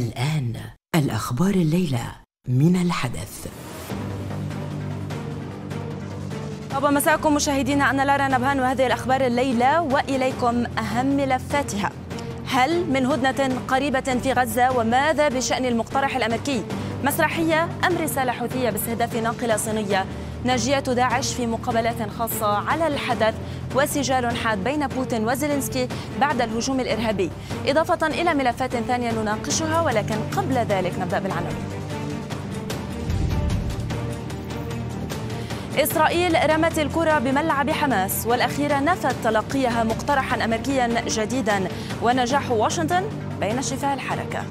الآن الأخبار الليلة من الحدث. طاب مساءكم مشاهدينا أنا لارا نبهان وهذه الأخبار الليلة وإليكم أهم ملفاتها هل من هدنة قريبة في غزة؟ وماذا بشأن المقترح الأمريكي؟ مسرحية أم رسالة حوثية باستهداف ناقلة صينية؟ ناجية داعش في مقابلات خاصة على الحدث وسجال حاد بين بوتين وزيلينسكي بعد الهجوم الإرهابي. إضافة إلى ملفات ثانية نناقشها ولكن قبل ذلك نبدأ بالعناوين إسرائيل رمت الكرة بملعب حماس والأخيرة نفت تلقيها مقترحا أمريكيا جديدا ونجاح واشنطن بين شفاء الحركة.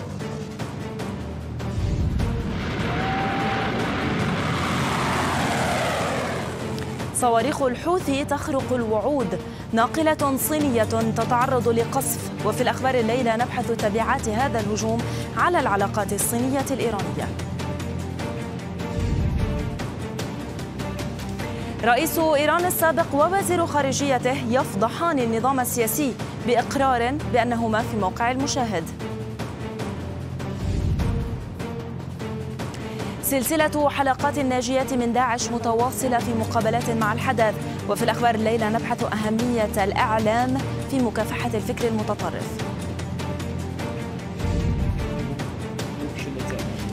صواريخ الحوثي تخرق الوعود. ناقلة صينية تتعرض لقصف. وفي الأخبار الليلة نبحث تبعات هذا الهجوم على العلاقات الصينية الإيرانية. رئيس إيران السابق ووزير خارجيته يفضحان النظام السياسي بإقرار بأنهما في موقع المشاهد. سلسلة حلقات الناجيات من داعش متواصلة في مقابلات مع الحدث وفي الأخبار الليلة نبحث أهمية الإعلام في مكافحة الفكر المتطرف.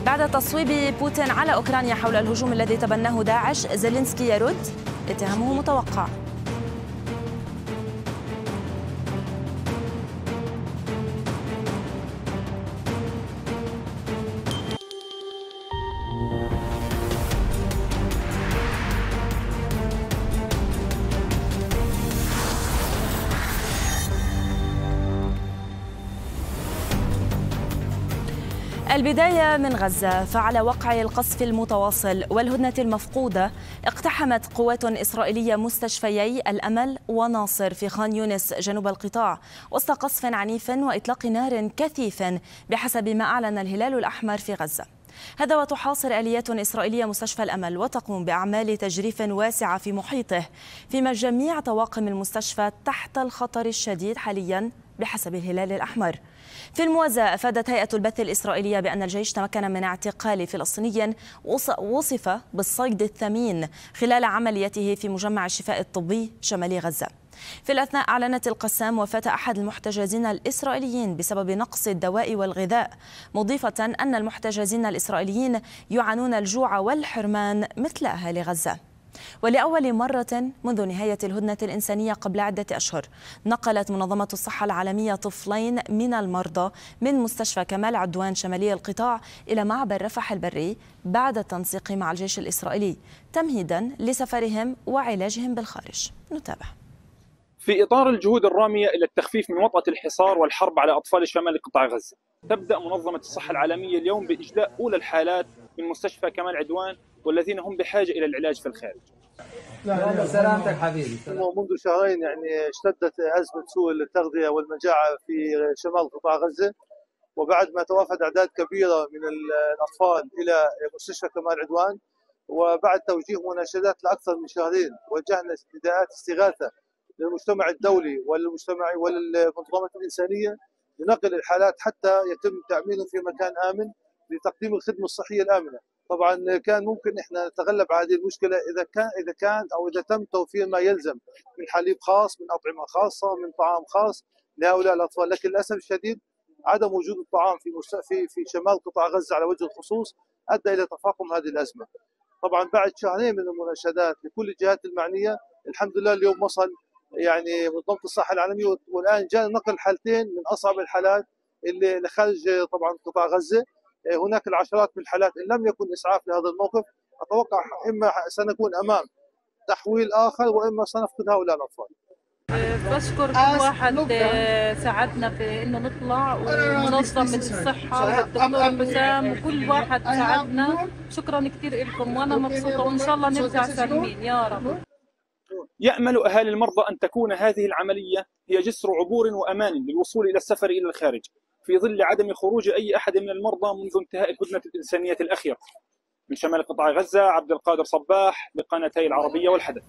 بعد تصويب بوتين على أوكرانيا حول الهجوم الذي تبناه داعش زيلينسكي يرد. اتهامه متوقع. البداية من غزة فعلى وقع القصف المتواصل والهدنة المفقودة اقتحمت قوات إسرائيلية مستشفيي الأمل وناصر في خان يونس جنوب القطاع وسط قصف عنيف وإطلاق نار كثيف بحسب ما أعلن الهلال الأحمر في غزة. هذا وتحاصر آليات إسرائيلية مستشفى الأمل وتقوم بأعمال تجريف واسعة في محيطه فيما جميع طواقم المستشفى تحت الخطر الشديد حاليا بحسب الهلال الأحمر. في الموازاة أفادت هيئة البث الإسرائيلية بأن الجيش تمكن من اعتقال فلسطيني وصف بالصيد الثمين خلال عمليته في مجمع الشفاء الطبي شمال غزة. في الأثناء أعلنت القسام وفاة أحد المحتجزين الإسرائيليين بسبب نقص الدواء والغذاء مضيفة أن المحتجزين الإسرائيليين يعانون الجوع والحرمان مثل أهالي غزة ولأول مرة منذ نهاية الهدنة الإنسانية قبل عدة أشهر نقلت منظمة الصحة العالمية طفلين من المرضى من مستشفى كمال عدوان شمالي القطاع إلى معبر رفح البري بعد التنسيق مع الجيش الإسرائيلي تمهيدا لسفرهم وعلاجهم بالخارج. نتابع. في إطار الجهود الرامية إلى التخفيف من وطأة الحصار والحرب على أطفال شمال قطاع غزة تبدأ منظمة الصحة العالمية اليوم بإجلاء أولى الحالات من مستشفى كمال عدوان والذين هم بحاجة إلى العلاج في الخارج. لا سلامتك حبيبي منذ شهرين يعني اشتدت أزمة سوء التغذية والمجاعة في شمال قطاع غزة وبعد ما توافد أعداد كبيرة من الأطفال إلى مستشفى كمال عدوان وبعد توجيه مناشدات لأكثر من شهرين وجهنا نداءات استغاثة للمجتمع الدولي وللمجتمع وللمنظمات الإنسانية لنقل الحالات حتى يتم تأمينهم في مكان آمن لتقديم الخدمة الصحية الآمنة. طبعا كان ممكن إحنا نتغلب على هذه المشكلة إذا كان إذا كان أو إذا تم توفير ما يلزم من حليب خاص من أطعمة خاصة من طعام خاص لهؤلاء الأطفال لكن للأسف الشديد عدم وجود الطعام في في في شمال قطاع غزة على وجه الخصوص أدى إلى تفاقم هذه الأزمة. طبعا بعد شهرين من المناشدات لكل الجهات المعنية الحمد لله اليوم وصل يعني منظمة الصحة العالمية والآن جاء نقل حالتين من أصعب الحالات اللي خارج طبعا قطاع غزة هناك العشرات من الحالات إن لم يكن إسعاف لهذا الموقف أتوقع إما سنكون أمام تحويل آخر وإما سنفقد هؤلاء الأطفال. بشكر كل واحد ساعدنا في انه نطلع ومنظمة الصحة والدكتور حسام وكل واحد ساعدنا. شكرا كثير لكم وأنا مبسوطة وإن شاء الله نرجع سالمين. يا رب. يأمل أهالي المرضى أن تكون هذه العملية هي جسر عبور وأمان للوصول إلى السفر إلى الخارج. في ظل عدم خروج أي أحد من المرضى منذ انتهاء الهدنة الإنسانية الأخيرة. من شمال قطاع غزة عبد القادر صباح لقناتي العربية والحدث.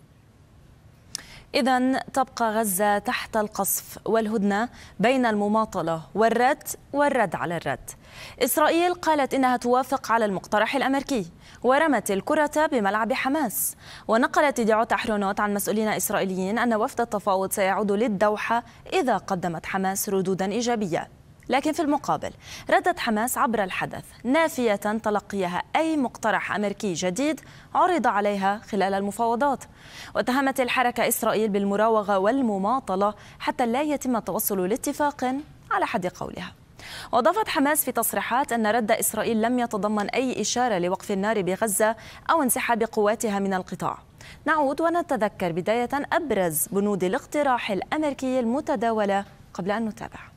إذا تبقى غزة تحت القصف والهدنة بين المماطلة والرد والرد على الرد. إسرائيل قالت إنها توافق على المقترح الأمريكي ورمت الكرة بملعب حماس. ونقلت إذاعة أحرونوت عن مسؤولين إسرائيليين أن وفد التفاوض سيعود للدوحة إذا قدمت حماس ردودا إيجابية. لكن في المقابل ردت حماس عبر الحدث نافية تلقيها أي مقترح أمريكي جديد عرض عليها خلال المفاوضات. واتهمت الحركة إسرائيل بالمراوغة والمماطلة حتى لا يتم التوصل لاتفاق على حد قولها. وأضافت حماس في تصريحات أن رد إسرائيل لم يتضمن أي إشارة لوقف النار بغزة أو انسحاب قواتها من القطاع. نعود ونتذكر بداية أبرز بنود الاقتراح الأمريكي المتداولة قبل أن نتابع.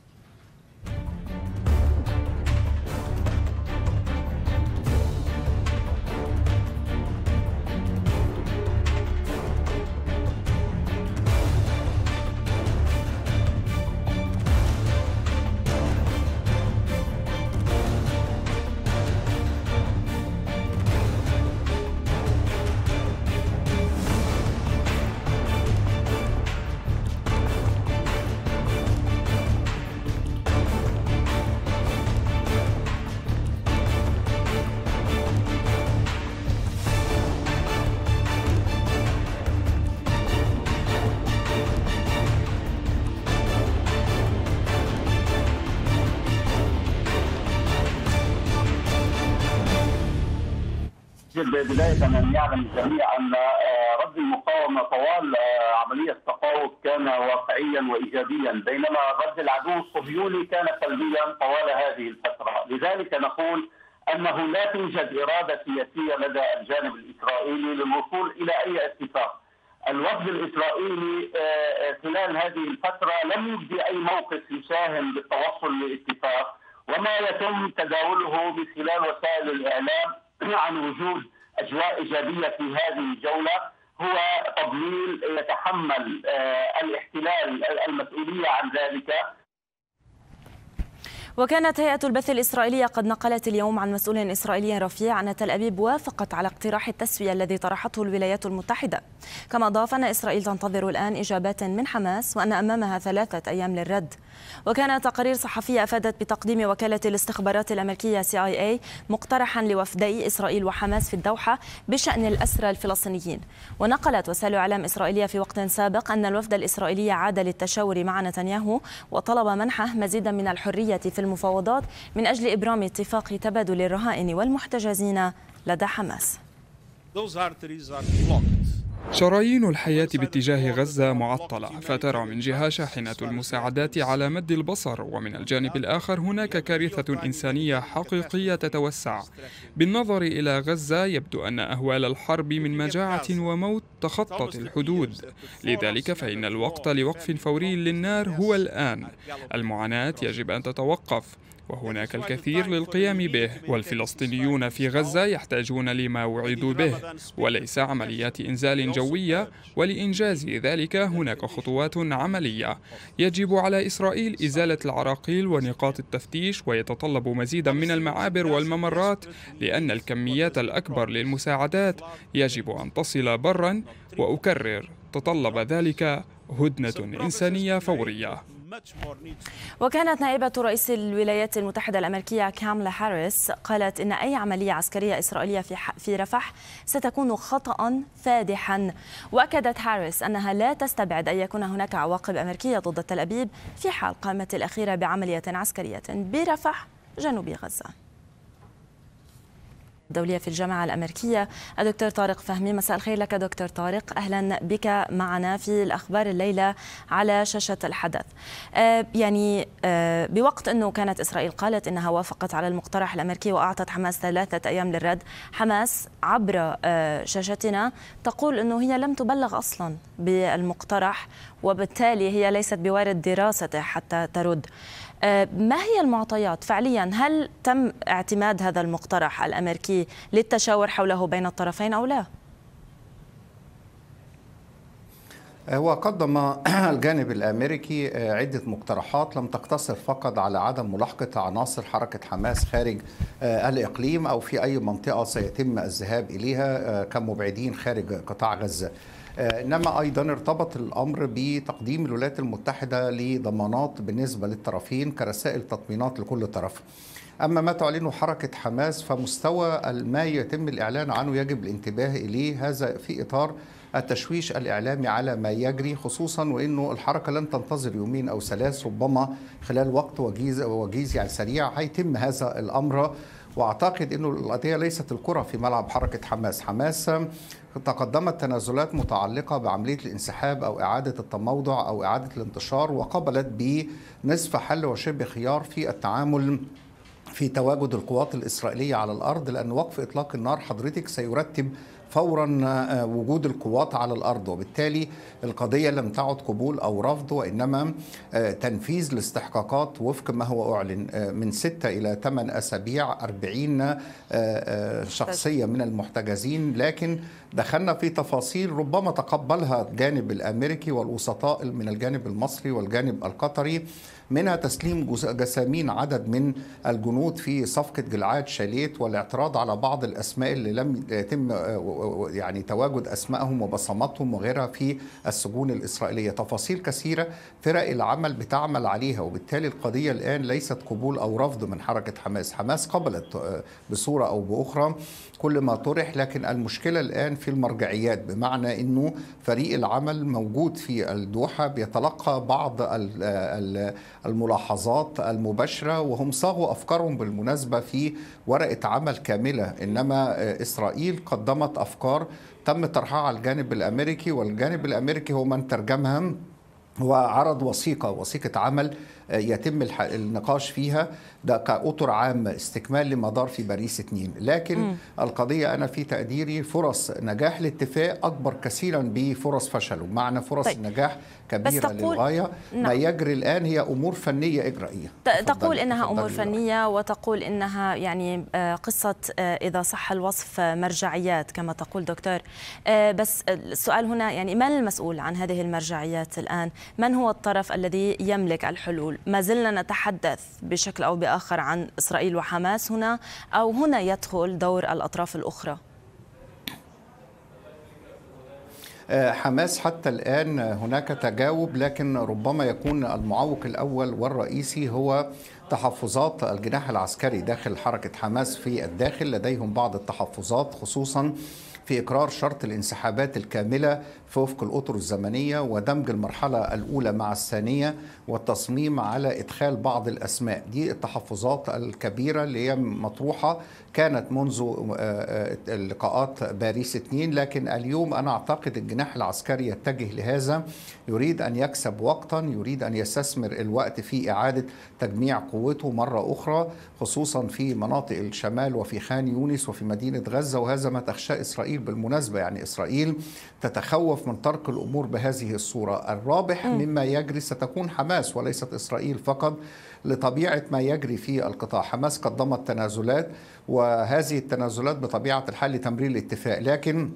بداية أن يعلم الجميع أن آه، رد المقاومة طوال آه، عملية التفاوض كان واقعيا وإيجابيا بينما رد العدو الصهيوني كان سلبيا طوال هذه الفترة. لذلك نقول أنه لا توجد إرادة سياسية لدى الجانب الإسرائيلي للوصول إلى أي اتفاق. الوفد الإسرائيلي آه، خلال هذه الفترة لم يبدي أي موقف يساهم بالتوصل لاتفاق وما يتم تداوله من خلال وسائل الإعلام عن وجود أجواء إيجابية في هذه الجولة هو تضليل يتحمل آه، الاحتلال المسؤولية عن ذلك. وكانت هيئة البث الإسرائيلية قد نقلت اليوم عن مسؤول إسرائيلي رفيع أن تل أبيب وافقت على اقتراح التسوية الذي طرحته الولايات المتحدة. كما أضاف أن إسرائيل تنتظر الآن إجابات من حماس وأن أمامها ثلاثة أيام للرد. وكان تقارير صحفية أفادت بتقديم وكالة الاستخبارات الأمريكية CIA مقترحا لوفدي إسرائيل وحماس في الدوحة بشأن الأسرى الفلسطينيين. ونقلت وسائل إعلام إسرائيلية في وقت سابق أن الوفد الإسرائيلي عاد للتشاور مع نتنياهو وطلب منحه مزيدا من الحرية في المفاوضات من أجل إبرام اتفاق تبادل الرهائن والمحتجزين لدى حماس. شرايين الحياة باتجاه غزة معطلة فترى من جهة شاحنة المساعدات على مد البصر ومن الجانب الآخر هناك كارثة إنسانية حقيقية تتوسع. بالنظر إلى غزة يبدو أن أهوال الحرب من مجاعة وموت تخطت الحدود. لذلك فإن الوقت لوقف فوري للنار هو الآن. المعاناة يجب أن تتوقف. وهناك الكثير للقيام به والفلسطينيون في غزة يحتاجون لما وعدوا به. وليس عمليات إنزال جوية ولإنجاز ذلك هناك خطوات عملية. يجب على إسرائيل إزالة العراقيل ونقاط التفتيش ويتطلب مزيدا من المعابر والممرات لأن الكميات الأكبر للمساعدات يجب أن تصل برا وأكرر. تطلب ذلك هدنة إنسانية فورية. وكانت نائبة رئيس الولايات المتحدة الأمريكية كاملا هاريس قالت إن أي عملية عسكرية إسرائيلية في في رفح ستكون خطأ فادحا. وأكدت هاريس أنها لا تستبعد أن يكون هناك عواقب أمريكية ضد تل أبيب في حال قامت الأخيرة بعملية عسكرية برفح جنوب غزة. الدولية في الجامعة الأمريكية. الدكتور طارق فهمي مساء الخير لك دكتور طارق. أهلا بك معنا في الأخبار الليلة على شاشة الحدث. آه يعني آه بوقت أنه كانت إسرائيل قالت أنها وافقت على المقترح الأمريكي وأعطت حماس ثلاثة أيام للرد. حماس عبر آه شاشتنا تقول أنه هي لم تبلغ أصلا بالمقترح وبالتالي هي ليست بوارد دراسته حتى ترد. ما هي المعطيات فعليا هل تم اعتماد هذا المقترح الأمريكي للتشاور حوله بين الطرفين أو لا؟ هو قدم الجانب الأمريكي آه، عدة مقترحات لم تقتصر فقط على عدم ملاحقة عناصر حركة حماس خارج آه، الإقليم أو في أي منطقة سيتم الذهاب إليها كمبعدين خارج قطاع غزة. إنما أيضا ارتبط الأمر بتقديم الولايات المتحدة لضمانات بالنسبة للطرفين كرسائل تطمينات لكل طرف. أما ما تعلنه حركة حماس فمستوى ما يتم الإعلان عنه يجب الانتباه إليه. هذا في إطار التشويش الإعلامي على ما يجري خصوصا وإنه الحركة لن تنتظر يومين أو ثلاث ربما خلال وقت وجيز وجيز يعني سريع هيتم هذا الأمر. وأعتقد إنه القضية ليست الكرة في ملعب حركة حماس، حماس تقدمت تنازلات متعلقة بعملية الانسحاب أو إعادة التموضع أو إعادة الانتشار وقبلت بنصف حل وشبه خيار في التعامل في تواجد القوات الإسرائيلية على الأرض لأن وقف إطلاق النار حضرتك سيرتب فورا وجود القوات على الأرض. وبالتالي القضية لم تعد قبول أو رفض وإنما تنفيذ الاستحقاقات وفق ما هو أعلن. من ستة إلى ثمان أسابيع 40 شخصية من المحتجزين. لكن دخلنا في تفاصيل ربما تقبلها الجانب الأمريكي والوسطاء من الجانب المصري والجانب القطري. منها تسليم جسامين عدد من الجنود في صفقة جلعاد شاليت والاعتراض على بعض الأسماء اللي لم يتم يعني تواجد أسمائهم وبصماتهم وغيرها في السجون الإسرائيلية. تفاصيل كثيرة فرق العمل بتعمل عليها وبالتالي القضية الآن ليست قبول أو رفض من حركة حماس. حماس قبلت بصورة أو بأخرى كل ما طرح لكن المشكلة الآن في المرجعيات بمعنى أنه فريق العمل موجود في الدوحة بيتلقى بعض الملاحظات المباشرة وهم صاغوا أفكارهم بالمناسبة في ورقة عمل كاملة. إنما إسرائيل قدمت أفكار تم طرحها على الجانب الأمريكي والجانب الأمريكي هو من ترجمها وعرض وثيقة وثيقة عمل يتم النقاش فيها ده كأطر عام استكمال لما دار في باريس 2 لكن م. القضية أنا في تقديري فرص نجاح الاتفاق أكبر كثيرا بفرص فشله. معنى فرص طيب. النجاح كبيرة تقول... للغاية. نعم. ما يجري الآن هي أمور فنية إجرائية. تقول إنها أمور فنية وتقول إنها يعني قصة إذا صح الوصف مرجعيات كما تقول دكتور. بس السؤال هنا يعني من المسؤول عن هذه المرجعيات الآن؟ من هو الطرف الذي يملك الحلول؟ ما زلنا نتحدث بشكل أو بآخر عن إسرائيل وحماس هنا أو هنا يدخل دور الأطراف الأخرى. حماس حتى الآن هناك تجاوب لكن ربما يكون المعوق الأول والرئيسي هو تحفظات الجناح العسكري داخل حركة حماس في الداخل. لديهم بعض التحفظات خصوصا في إقرار شرط الانسحابات الكاملة وفق الأطر الزمنية ودمج المرحلة الأولى مع الثانية والتصميم على إدخال بعض الأسماء. دي التحفظات الكبيرة اللي هي مطروحة. كانت منذ لقاءات باريس 2 لكن اليوم أنا أعتقد الجناح العسكري يتجه لهذا. يريد أن يكسب وقتا يريد أن يستثمر الوقت في إعادة تجميع قوته مرة أخرى خصوصا في مناطق الشمال وفي خان يونس وفي مدينة غزة وهذا ما تخشى إسرائيل بالمناسبة. يعني إسرائيل تتخوف من ترك الأمور بهذه الصورة. الرابح مما يجري ستكون حماس وليست إسرائيل فقط لطبيعة ما يجري في القطاع. حماس قدمت تنازلات وهذه التنازلات بطبيعة الحال لتمرير الاتفاق. لكن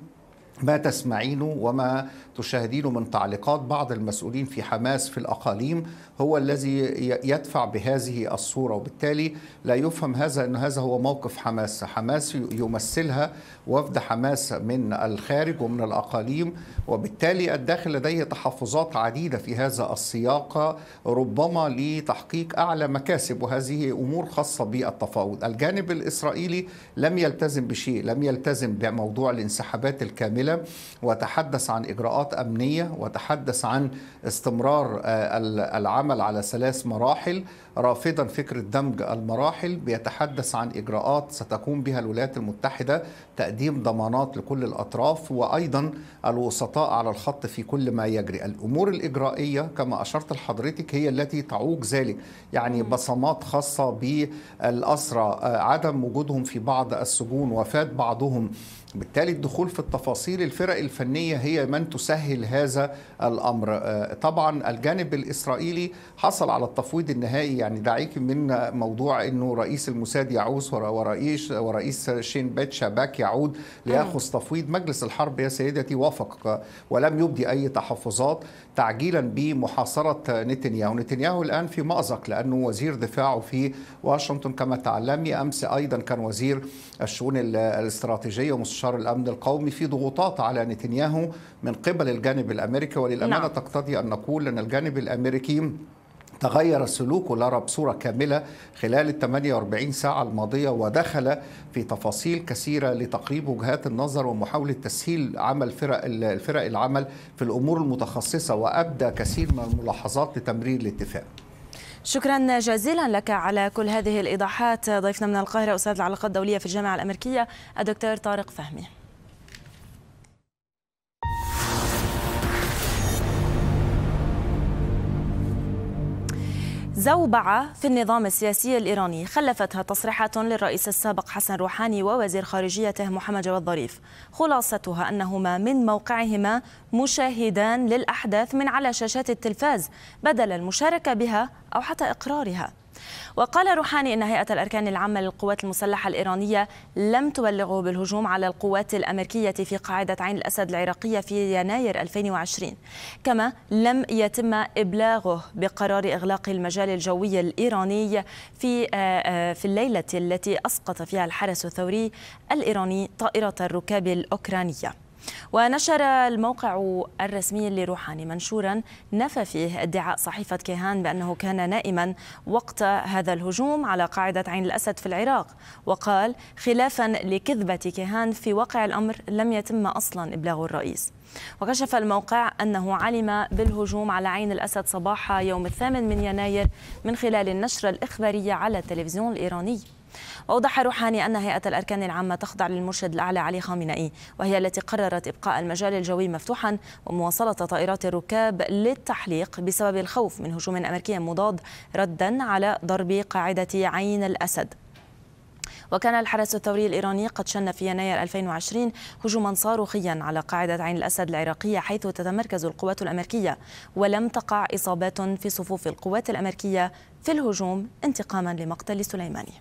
ما تسمعينه وما تشاهدينه من تعليقات بعض المسؤولين في حماس في الأقاليم هو الذي يدفع بهذه الصورة وبالتالي لا يفهم هذا أن هذا هو موقف حماس. حماس يمثلها وفد حماس من الخارج ومن الأقاليم وبالتالي الداخل لديه تحفظات عديدة في هذا السياق ربما لتحقيق أعلى مكاسب وهذه أمور خاصة بالتفاوض. الجانب الإسرائيلي لم يلتزم بشيء لم يلتزم بموضوع الانسحابات الكاملة وتحدث عن إجراءات أمنية وتحدث عن استمرار العمل على ثلاث مراحل. رافضا فكرة دمج المراحل بيتحدث عن إجراءات ستقوم بها الولايات المتحدة تقديم ضمانات لكل الأطراف وأيضا الوسطاء على الخط في كل ما يجري. الأمور الإجرائية كما أشرت لحضرتك هي التي تعوق ذلك يعني بصمات خاصة بالأسرى عدم وجودهم في بعض السجون وفاة بعضهم بالتالي الدخول في التفاصيل الفرق الفنية هي من تسهل هذا الأمر. طبعا الجانب الإسرائيلي حصل على التفويض النهائي يعني دعيك من موضوع أنه رئيس الموساد يعوز ورئيس ورئيس شين بيت شاباك يعود ليأخذ تفويض مجلس الحرب. يا سيدتي وافق ولم يبدي أي تحفظات تعجيلا بمحاصرة نتنياهو. نتنياهو الآن في مأزق لأنه وزير دفاعه في واشنطن كما تعلمي أمس أيضا كان وزير الشؤون الاستراتيجية ومستشار مستشار الأمن القومي في ضغوطات على نتنياهو من قبل الجانب الأمريكي وللأمانة نعم. تقتضي أن نقول أن الجانب الأمريكي تغير سلوكه لرى بصورة كاملة خلال ال 48 ساعة الماضية ودخل في تفاصيل كثيرة لتقريب وجهات النظر ومحاولة تسهيل عمل فرق الفرق العمل في الأمور المتخصصة وأبدى كثير من الملاحظات لتمرير الاتفاق شكرا جزيلا لك على كل هذه الإيضاحات. ضيفنا من القاهرة أستاذ العلاقات الدولية في الجامعة الأمريكية الدكتور طارق فهمي. زوبعة في النظام السياسي الإيراني خلفتها تصريحات للرئيس السابق حسن روحاني ووزير خارجيته محمد جواد ظريف. خلاصتها أنهما من موقعهما مشاهدان للأحداث من على شاشات التلفاز بدل المشاركة بها أو حتى إقرارها. وقال روحاني إن هيئة الأركان العامة للقوات المسلحة الإيرانية لم تبلغه بالهجوم على القوات الأمريكية في قاعدة عين الأسد العراقية في يناير 2020 كما لم يتم إبلاغه بقرار إغلاق المجال الجوي الإيراني في في الليلة التي أسقط فيها الحرس الثوري الإيراني طائرة الركاب الأوكرانية. ونشر الموقع الرسمي لروحاني منشورا نفى فيه ادعاء صحيفة كيهان بأنه كان نائما وقت هذا الهجوم على قاعدة عين الأسد في العراق وقال خلافا لكذبة كيهان في واقع الأمر لم يتم أصلا إبلاغ الرئيس وكشف الموقع أنه علم بالهجوم على عين الأسد صباح يوم الثامن من يناير من خلال النشرة الإخبارية على التلفزيون الإيراني. وأوضح روحاني أن هيئة الأركان العامة تخضع للمرشد الأعلى علي خامنئي وهي التي قررت إبقاء المجال الجوي مفتوحا ومواصلة طائرات الركاب للتحليق بسبب الخوف من هجوم أمريكي مضاد ردا على ضرب قاعدة عين الأسد. وكان الحرس الثوري الإيراني قد شن في يناير 2020 هجوما صاروخيا على قاعدة عين الأسد العراقية حيث تتمركز القوات الأمريكية ولم تقع إصابات في صفوف القوات الأمريكية في الهجوم انتقاما لمقتل سليماني.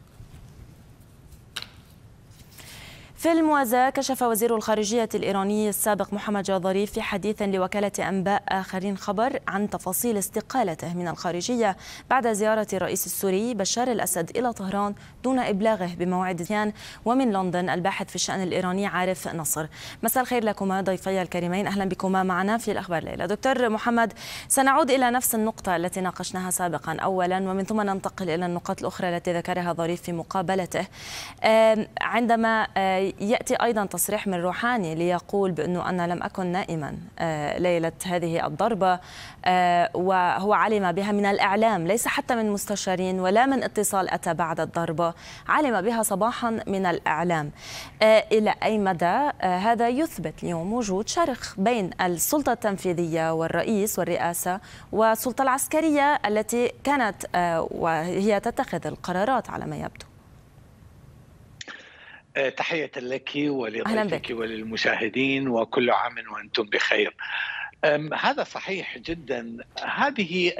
في الموازاة كشف وزير الخارجية الإيراني السابق محمد جواد ظريف في حديث لوكالة أنباء آخرين خبر عن تفاصيل استقالته من الخارجية بعد زيارة الرئيس السوري بشار الأسد إلى طهران دون إبلاغه بموعد ثيان ومن لندن الباحث في الشأن الإيراني عارف نصر. مساء الخير لكما ضيفي الكريمين أهلا بكما معنا في الأخبار الليلة دكتور محمد سنعود إلى نفس النقطة التي ناقشناها سابقا. أولا ومن ثم ننتقل إلى النقاط الأخرى التي ذكرها ظريف في مقابلته. عندما يأتي أيضا تصريح من روحاني ليقول بأنه أنا لم أكن نائما ليلة هذه الضربة وهو علم بها من الإعلام ليس حتى من مستشارين ولا من اتصال أتى بعد الضربة علم بها صباحا من الإعلام. إلى أي مدى؟ هذا يثبت اليوم وجود شرخ بين السلطة التنفيذية والرئيس والرئاسة والسلطة العسكرية التي كانت وهي تتخذ القرارات على ما يبدو. تحية لك ولضيفك وللمشاهدين وكل عام وأنتم بخير. هذا صحيح جدا. هذه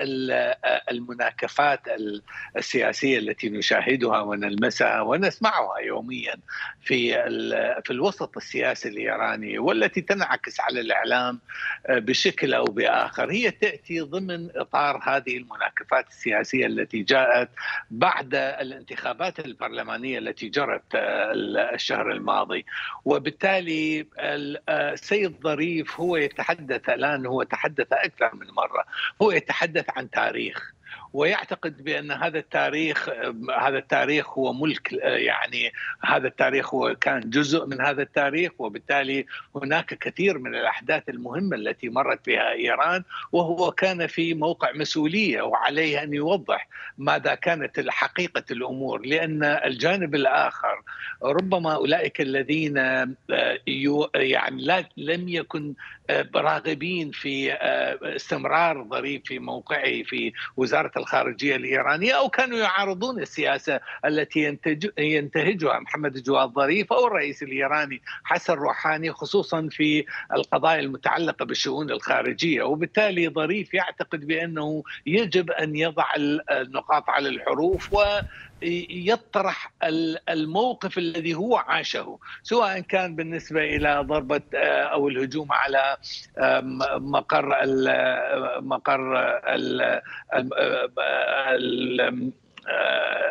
المناكفات السياسية التي نشاهدها ونلمسها ونسمعها يوميا في في الوسط السياسي الإيراني والتي تنعكس على الإعلام بشكل أو بآخر هي تأتي ضمن إطار هذه المناكفات السياسية التي جاءت بعد الانتخابات البرلمانية التي جرت الشهر الماضي. وبالتالي السيد ظريف هو يتحدث الآن الآن هو تحدث أكثر من مرة هو يتحدث عن تاريخ. ويعتقد بأن هذا التاريخ هذا التاريخ هو ملك يعني هذا التاريخ هو كان جزء من هذا التاريخ وبالتالي هناك كثير من الأحداث المهمة التي مرت بها إيران وهو كان في موقع مسؤولية وعليه أن يوضح ماذا كانت حقيقة الأمور لأن الجانب الآخر ربما أولئك الذين يعني لا لم يكن راغبين في استمرار ظريف في موقعه في وزارة الخارجية الإيرانية أو كانوا يعارضون السياسة التي ينتهجها محمد جواد ظريف أو الرئيس الإيراني حسن روحاني خصوصا في القضايا المتعلقة بالشؤون الخارجية. وبالتالي ظريف يعتقد بأنه يجب أن يضع النقاط على الحروف و يطرح الموقف الذي هو عاشه سواء كان بالنسبة إلى ضربة أو الهجوم على مقر مقر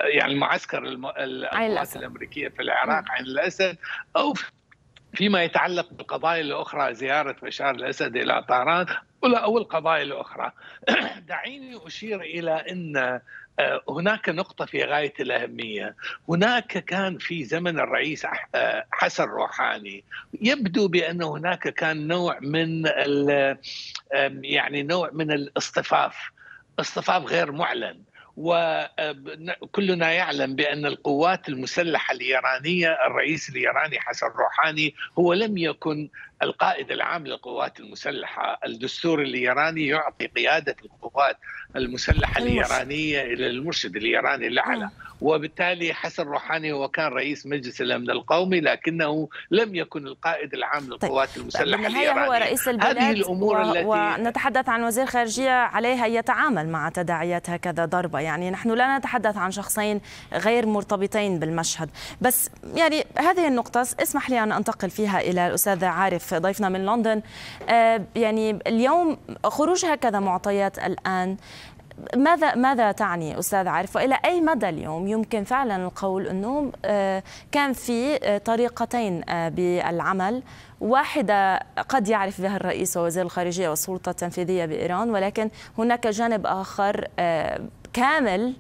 يعني المعسكر القوات الأمريكية في العراق عين الأسد أو فيما يتعلق بالقضايا الأخرى زيارة بشار الأسد إلى طهران أو القضايا الأخرى. دعيني أشير إلى إن آه، هناك نقطة في غاية الأهمية. هناك كان في زمن الرئيس آه، حسن روحاني. يبدو بأن هناك كان نوع من يعني نوع من الاصطفاف. اصطفاف غير معلن. وكلنا يعلم بأن القوات المسلحة الإيرانية الرئيس الإيراني حسن روحاني هو لم يكن القائد العام للقوات المسلحة، الدستور الإيراني يعطي قيادة القوات المسلحة الإيرانية إلى المرشد الإيراني الأعلى، وبالتالي حسن روحاني هو كان رئيس مجلس الأمن القومي لكنه لم يكن القائد العام للقوات طيب. المسلحة الايرانيه هو رئيس البلاد هذه الأمور و... التي ونتحدث عن وزير خارجية عليها يتعامل مع تداعيات هكذا ضربة. يعني نحن لا نتحدث عن شخصين غير مرتبطين بالمشهد. بس يعني هذه النقطة اسمح لي أن أنتقل فيها إلى الأستاذ عارف ضيفنا من لندن. آه، يعني اليوم خروج هكذا معطيات الآن ماذا ماذا تعني أستاذ عارف؟ وإلى أي مدى اليوم يمكن فعلا القول أنه آه، كان في آه، طريقتين بالعمل؟ واحدة قد يعرف بها الرئيس ووزير الخارجية والسلطة التنفيذية بإيران ولكن هناك جانب آخر كامل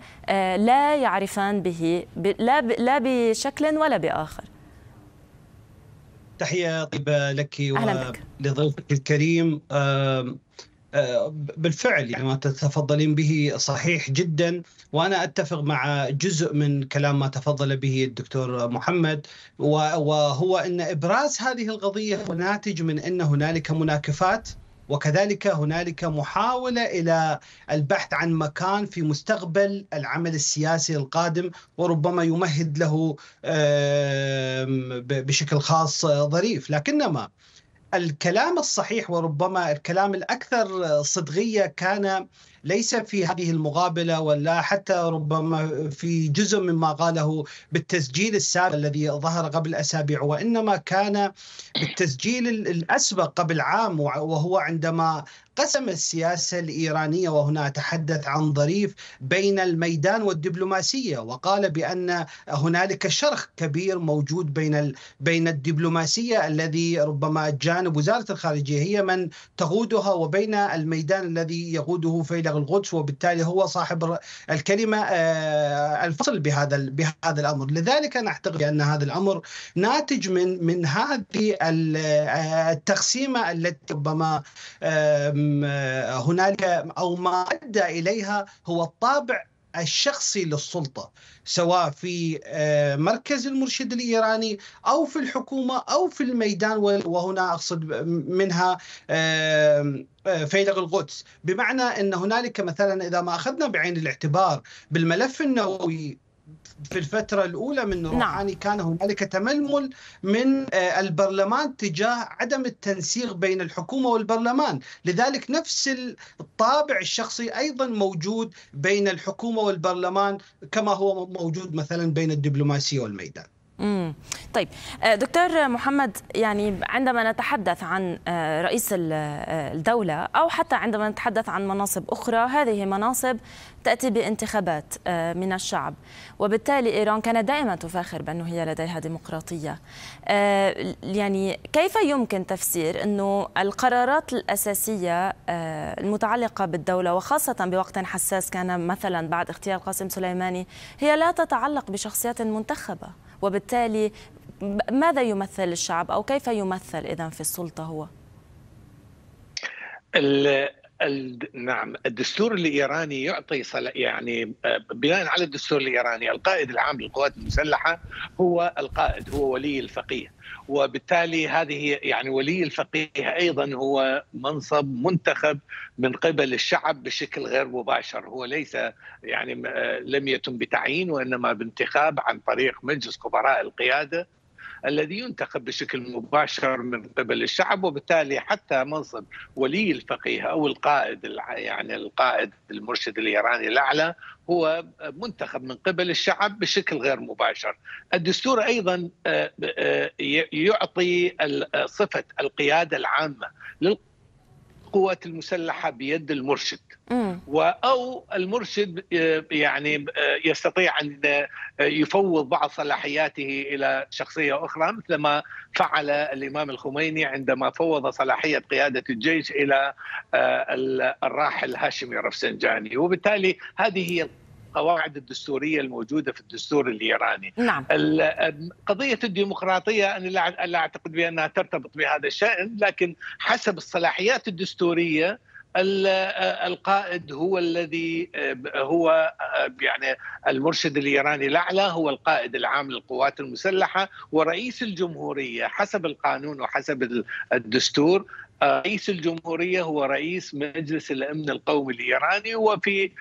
لا يعرفان به لا لا بشكل ولا بآخر. تحية طيبة لك ولضيفك الكريم. بالفعل يعني ما تتفضلين به صحيح جدا وأنا أتفق مع جزء من كلام ما تفضل به الدكتور محمد وهو إن إبراز هذه القضية هو ناتج من إن هنالك مناكفات وكذلك هنالك محاولة إلى البحث عن مكان في مستقبل العمل السياسي القادم وربما يمهد له بشكل خاص ظريف. لكنما الكلام الصحيح وربما الكلام الأكثر صدقيه كان ليس في هذه المقابلة ولا حتى ربما في جزء مما قاله بالتسجيل السابق الذي ظهر قبل أسابيع وإنما كان بالتسجيل الأسبق قبل عام وهو عندما قسم السياسة الإيرانية وهنا أتحدث عن ظريف بين الميدان والدبلوماسية وقال بأن هنالك شرخ كبير موجود بين بين الدبلوماسية الذي ربما جانب وزارة الخارجية هي من تقودها وبين الميدان الذي يقوده فيلق القدس وبالتالي هو صاحب الكلمة آه، الفصل بهذا بهذا الأمر. لذلك أنا أعتقد أن هذا الأمر ناتج من من هذه آه، التقسيمة التي ربما هنالك أو ما أدى إليها هو الطابع الشخصي للسلطة سواء في آه، مركز المرشد الإيراني أو في الحكومة أو في الميدان وهنا أقصد منها آه، فيلق القدس. بمعنى إن هنالك مثلا إذا ما أخذنا بعين الاعتبار بالملف النووي في الفترة الأولى من نعم. روحاني نعم. كان هنالك تململ من آه، البرلمان تجاه عدم التنسيق بين الحكومة والبرلمان لذلك نفس الطابع الشخصي أيضا موجود بين الحكومة والبرلمان كما هو موجود مثلا بين الدبلوماسية والميدان امم طيب آه، دكتور محمد يعني عندما نتحدث عن آه، رئيس آه، الدولة أو حتى عندما نتحدث عن مناصب أخرى هذه مناصب تأتي بانتخابات من الشعب. وبالتالي إيران كانت دائما تفاخر بأنه هي لديها ديمقراطية. يعني كيف يمكن تفسير أنه القرارات الأساسية المتعلقة بالدولة وخاصة بوقت حساس كان مثلا بعد اغتيال قاسم سليماني هي لا تتعلق بشخصيات منتخبة؟ وبالتالي ماذا يمثل الشعب أو كيف يمثل إذا في السلطة هو؟ نعم الدستور الإيراني يعطي يعني بناء على الدستور الإيراني القائد العام للقوات المسلحة هو القائد هو ولي الفقيه وبالتالي هذه يعني ولي الفقيه أيضا هو منصب منتخب من قبل الشعب بشكل غير مباشر. هو ليس يعني آه، لم يتم بتعيين وإنما بانتخاب عن طريق مجلس كبراء القيادة. الذي ينتخب بشكل مباشر من قبل الشعب وبالتالي حتى منصب ولي الفقيه أو القائد يعني القائد المرشد الإيراني الأعلى هو منتخب من قبل الشعب بشكل غير مباشر. الدستور أيضا آه، آه، يعطي صفة القيادة العامة القوات المسلحة بيد المرشد. أو المرشد آه، يعني آه، يستطيع أن يفوض بعض صلاحياته إلى شخصية أخرى مثل ما فعل الإمام الخميني عندما فوض صلاحية قيادة الجيش إلى الراحل هاشمي رفسنجاني. وبالتالي هذه هي القواعد الدستورية الموجودة في الدستور الإيراني. نعم. قضية الديمقراطية أنا لا أعتقد بأنها ترتبط بهذا الشأن لكن حسب الصلاحيات الدستورية القائد هو الذي هو يعني المرشد الإيراني الأعلى هو القائد العام للقوات المسلحة ورئيس الجمهورية حسب القانون وحسب الدستور رئيس الجمهورية هو رئيس مجلس الأمن القومي الإيراني وفي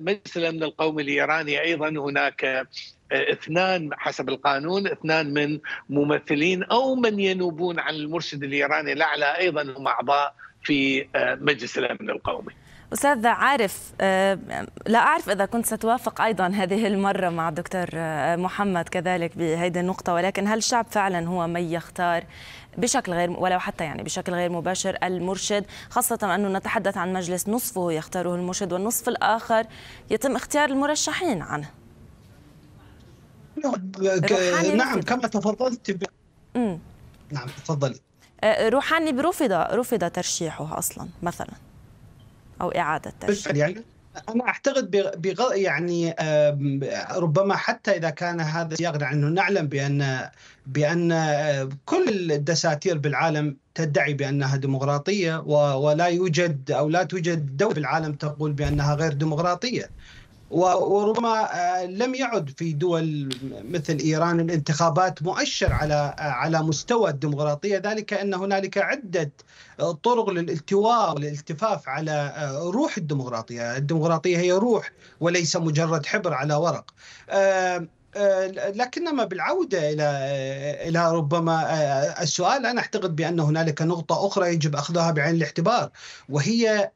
مجلس الأمن القومي الإيراني أيضا هناك اثنان حسب القانون اثنان من ممثلين أو من ينوبون عن المرشد الإيراني الأعلى أيضا هم أعضاء في مجلس الأمن القومي. أستاذ عارف لا أعرف إذا كنت ستوافق أيضا هذه المرة مع دكتور محمد كذلك بهذه النقطة ولكن هل الشعب فعلا هو من يختار بشكل غير ولو حتى يعني بشكل غير مباشر المرشد خاصة أنه نتحدث عن مجلس نصفه يختاره المرشد والنصف الآخر يتم اختيار المرشحين عنه. نعم كما تفضلت ب... نعم تفضلي. روحاني برفض رفض ترشيحه أصلا مثلا أو إعادة ترشيحه. يعني؟ أنا أعتقد بغ... يعني ربما حتى إذا كان هذا السياق انه نعلم بأن بأن كل الدساتير بالعالم تدعي بأنها ديمقراطية ولا يوجد أو لا توجد دولة بالعالم تقول بأنها غير ديمقراطية. وربما لم يعد في دول مثل إيران الانتخابات مؤشر على على مستوى الديمقراطية ذلك أن هنالك عدة طرق للالتواء والالتفاف على روح الديمقراطية، الديمقراطية هي روح وليس مجرد حبر على ورق. لكنما بالعودة إلى إلى ربما السؤال أنا أعتقد بأن هنالك نقطة أخرى يجب أخذها بعين الاعتبار وهي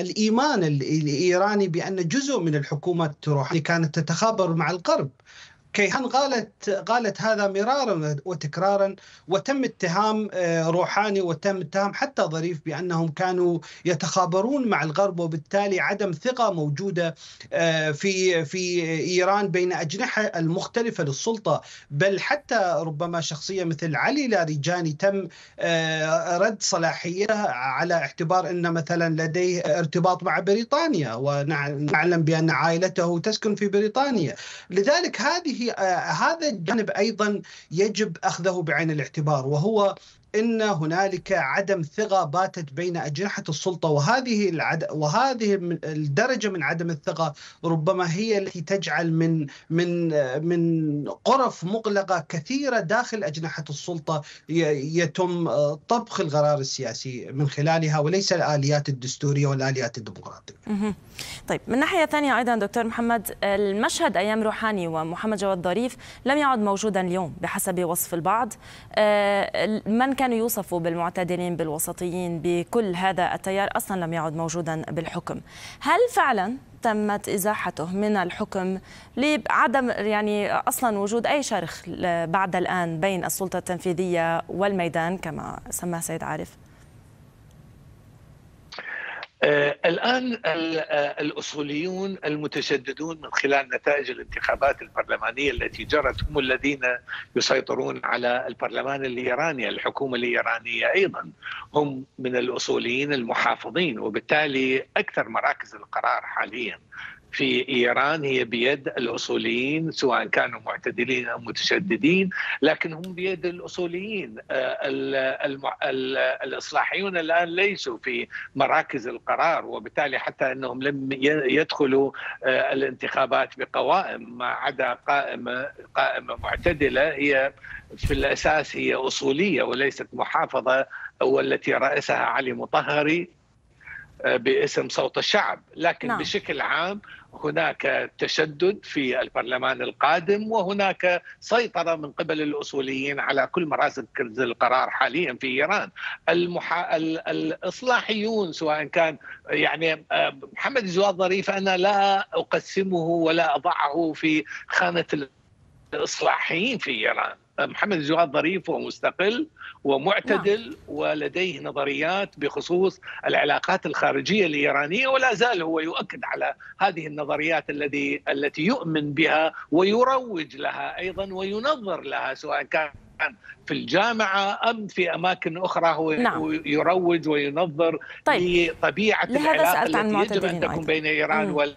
الإيمان الإيراني بأن جزء من الحكومة الروحانيه كانت تتخابر مع الغرب كيهان قالت قالت هذا مرارا وتكرارا؟ وتم اتهام روحاني وتم اتهام حتى ظريف بأنهم كانوا يتخابرون مع الغرب وبالتالي عدم ثقة موجودة في في إيران بين أجنحة المختلفة للسلطة. بل حتى ربما شخصية مثل علي لاريجاني تم رد صلاحيته على اعتبار أن مثلا لديه ارتباط مع بريطانيا ونعلم بأن عائلته تسكن في بريطانيا. لذلك هذه هذا الجانب أيضا يجب أخذه بعين الاعتبار وهو إن هنالك عدم ثقة باتت بين أجنحة السلطة وهذه العد... وهذه الدرجة من عدم الثقة ربما هي التي تجعل من من من غرف مغلقه كثيرة داخل أجنحة السلطة يتم طبخ القرار السياسي من خلالها وليس الآليات الدستورية والآليات الديمقراطية. طيب من ناحية ثانية أيضا دكتور محمد المشهد أيام روحاني ومحمد جواد ظريف لم يعد موجودا اليوم بحسب وصف البعض من كان كانوا يوصفوا بالمعتدلين بالوسطيين بكل هذا التيار أصلا لم يعد موجودا بالحكم. هل فعلا تمت إزاحته من الحكم لعدم يعني أصلا وجود أي شرخ بعد الآن بين السلطة التنفيذية والميدان كما سماه سيد عارف؟ الآن الأصوليون المتشددون من خلال نتائج الانتخابات البرلمانية التي جرت هم الذين يسيطرون على البرلمان الإيراني الحكومة الإيرانية أيضا. هم من الأصوليين المحافظين وبالتالي أكثر مراكز القرار حاليا. في إيران هي بيد الأصوليين سواء كانوا معتدلين أو متشددين لكن هم بيد الأصوليين. الإصلاحيون الآن ليسوا في مراكز القرار وبالتالي حتى أنهم لم يدخلوا الانتخابات بقوائم ما عدا قائمة قائمة معتدلة هي في الأساس هي أصولية وليست محافظة والتي راسها علي مطهري. باسم صوت الشعب لكن نعم. بشكل عام هناك تشدد في البرلمان القادم وهناك سيطرة من قبل الأصوليين على كل مراكز القرار حاليا في إيران. المحا... الإصلاحيون سواء كان يعني محمد جواد ظريف أنا لا أقسمه ولا أضعه في خانة الإصلاحيين في إيران. محمد الجواد ظريف ومستقل ومعتدل نعم. ولديه نظريات بخصوص العلاقات الخارجية الإيرانية ولا زال هو يؤكد على هذه النظريات الذي التي يؤمن بها ويروج لها أيضا وينظر لها سواء كان في الجامعة أم في أماكن أخرى هو نعم. يروج وينظر طيب. لطبيعة العلاقة التي يجب أن تكون بين إيران وال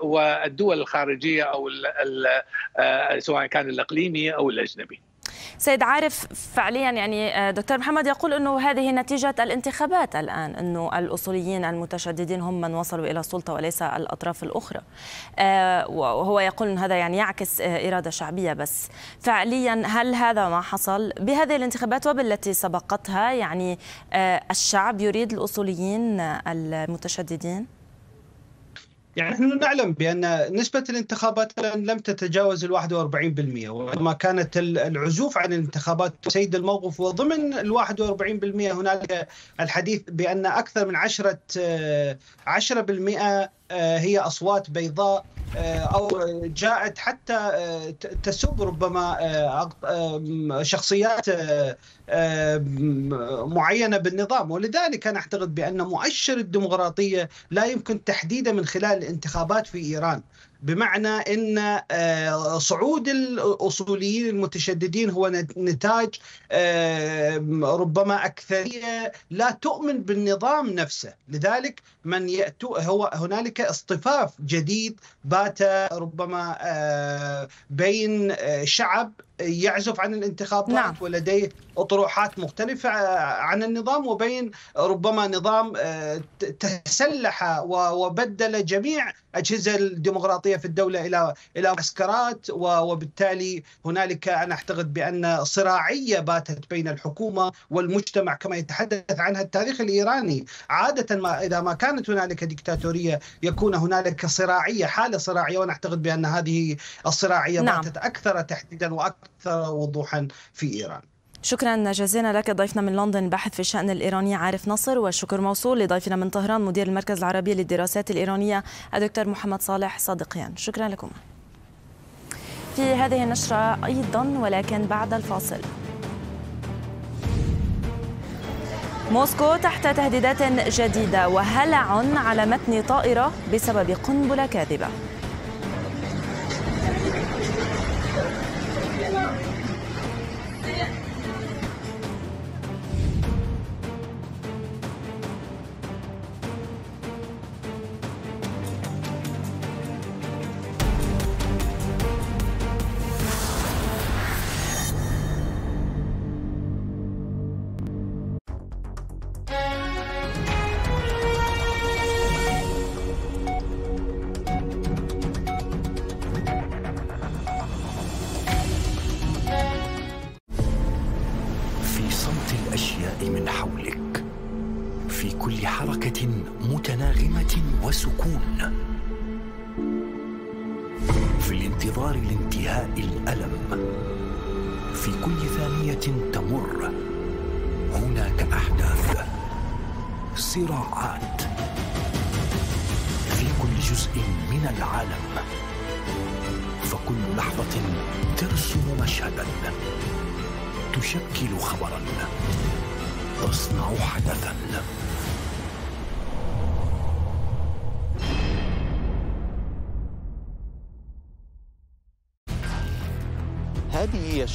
والدول الخارجية أو آه، سواء كان الاقليمي أو الاجنبي. سيد عارف فعليا يعني آه، دكتور محمد يقول إنه هذه نتيجة الانتخابات الآن إنه الأصوليين المتشددين هم من وصلوا إلى السلطة وليس الأطراف الأخرى. آه، وهو يقول ان هذا يعني يعكس إرادة شعبية بس. فعليا هل هذا ما حصل بهذه الانتخابات وبالتي سبقتها؟ يعني الشعب يريد الأصوليين المتشددين؟ يعني نحن نعلم بأن نسبة الانتخابات لم تتجاوز ال 41% وما كانت العزوف عن الانتخابات سيد الموقف وضمن ال 41% هنالك الحديث بأن أكثر من 10 10% آه، هي أصوات بيضاء آه، أو جاءت حتى آه، تسب ربما شخصيات معينة بالنظام. ولذلك أنا أعتقد بأن مؤشر الديمقراطية لا يمكن تحديده من خلال الانتخابات في إيران. بمعنى إن آه، صعود الأصوليين المتشددين هو نتاج ربما أكثرية لا تؤمن بالنظام نفسه، لذلك من يأتو هو هنالك اصطفاف جديد بات ربما آه، بين آه، شعب يعزف عن الانتخابات نعم. ولديه أطروحات مختلفة عن النظام وبين ربما نظام تسلح وبدل جميع أجهزة الديمقراطية في الدولة إلى إلى معسكرات وبالتالي هنالك أنا أعتقد بأن صراعية باتت بين الحكومة والمجتمع كما يتحدث عنها التاريخ الإيراني عادة ما إذا ما كانت هنالك ديكتاتورية يكون هنالك صراعية حالة صراعية وأنا أعتقد بأن هذه الصراعية نعم. باتت أكثر تحديدا وأكثر وضوحا في إيران شكرا جزيلا لك. ضيفنا من لندن باحث في الشأن الإيراني عارف نصر والشكر موصول لضيفنا من طهران مدير المركز العربي للدراسات الإيرانية الدكتور محمد صالح صادقيان شكرا لكم. في هذه النشرة أيضا ولكن بعد الفاصل. موسكو تحت تهديدات جديدة وهلع على متن طائرة بسبب قنبلة كاذبة.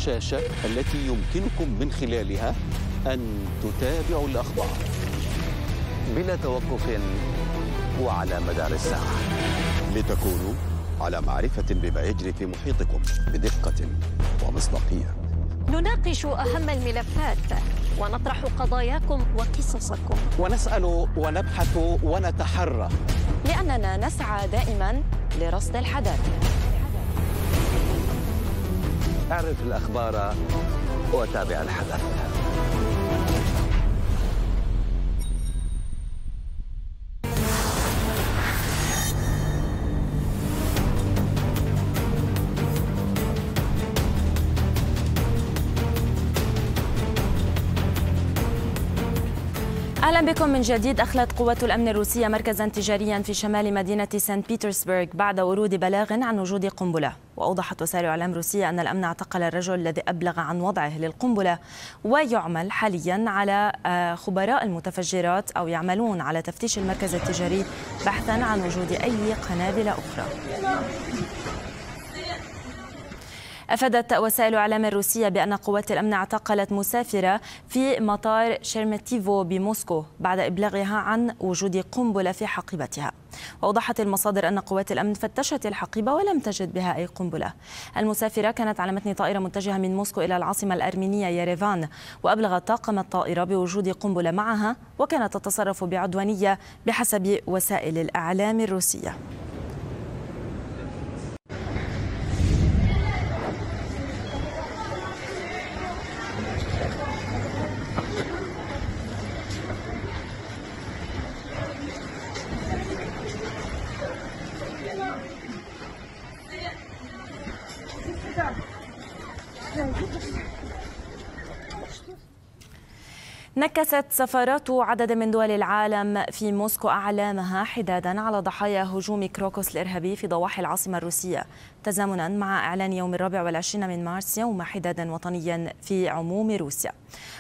الشاشة التي يمكنكم من خلالها أن تتابعوا الأخبار بلا توقف وعلى مدار الساعة. لتكونوا على معرفة بما يجري في محيطكم بدقة ومصداقية. نناقش أهم الملفات ونطرح قضاياكم وقصصكم. ونسأل ونبحث ونتحرى. لأننا نسعى دائما لرصد الحدث أعرف الأخبار وتابع الحدث. بكم من جديد أخلت قوات الأمن الروسية مركزا تجاريا في شمال مدينة سانت بيترسبرغ بعد ورود بلاغ عن وجود قنبلة. وأوضحت وسائل اعلام روسيه أن الأمن اعتقل الرجل الذي أبلغ عن وضعه للقنبلة ويعمل حاليا على آه، خبراء المتفجرات أو يعملون على تفتيش المركز التجاري بحثا عن وجود أي قنابل أخرى. أفادت وسائل إعلام روسية بأن قوات الأمن اعتقلت مسافرة في مطار شيرمتيفو بموسكو بعد إبلاغها عن وجود قنبلة في حقيبتها. وأوضحت المصادر أن قوات الأمن فتشت الحقيبة ولم تجد بها أي قنبلة. المسافرة كانت على متن طائرة متجهة من موسكو إلى العاصمة الأرمينية يريفان وأبلغت طاقم الطائرة بوجود قنبلة معها وكانت تتصرف بعدوانية بحسب وسائل الإعلام الروسية. نكست سفارات عدد من دول العالم في موسكو أعلامها حدادا على ضحايا هجوم كروكوس الإرهابي في ضواحي العاصمة الروسية. تزامنا مع إعلان يوم الرابع والعشرين من مارس يوم حدادا وطنيا في عموم روسيا.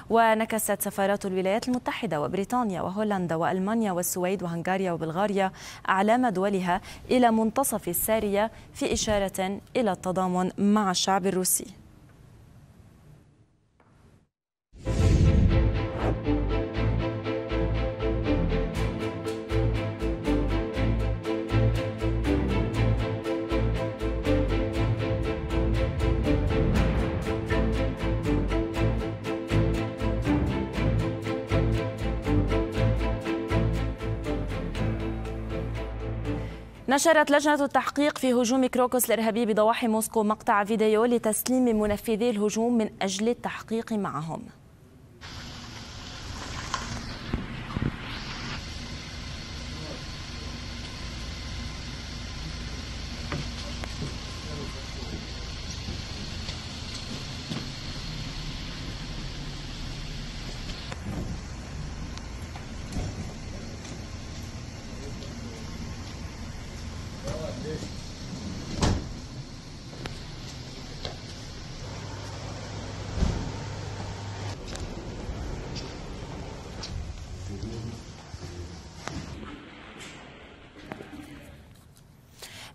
ونكست سفارات الولايات المتحدة وبريطانيا وهولندا وألمانيا والسويد وهنغاريا وبلغاريا أعلام دولها إلى منتصف السارية في إشارة إلى التضامن مع الشعب الروسي. نشرت لجنة التحقيق في هجوم كروكوس الإرهابي بضواحي موسكو مقطع فيديو لتسليم منفذي الهجوم من أجل التحقيق معهم.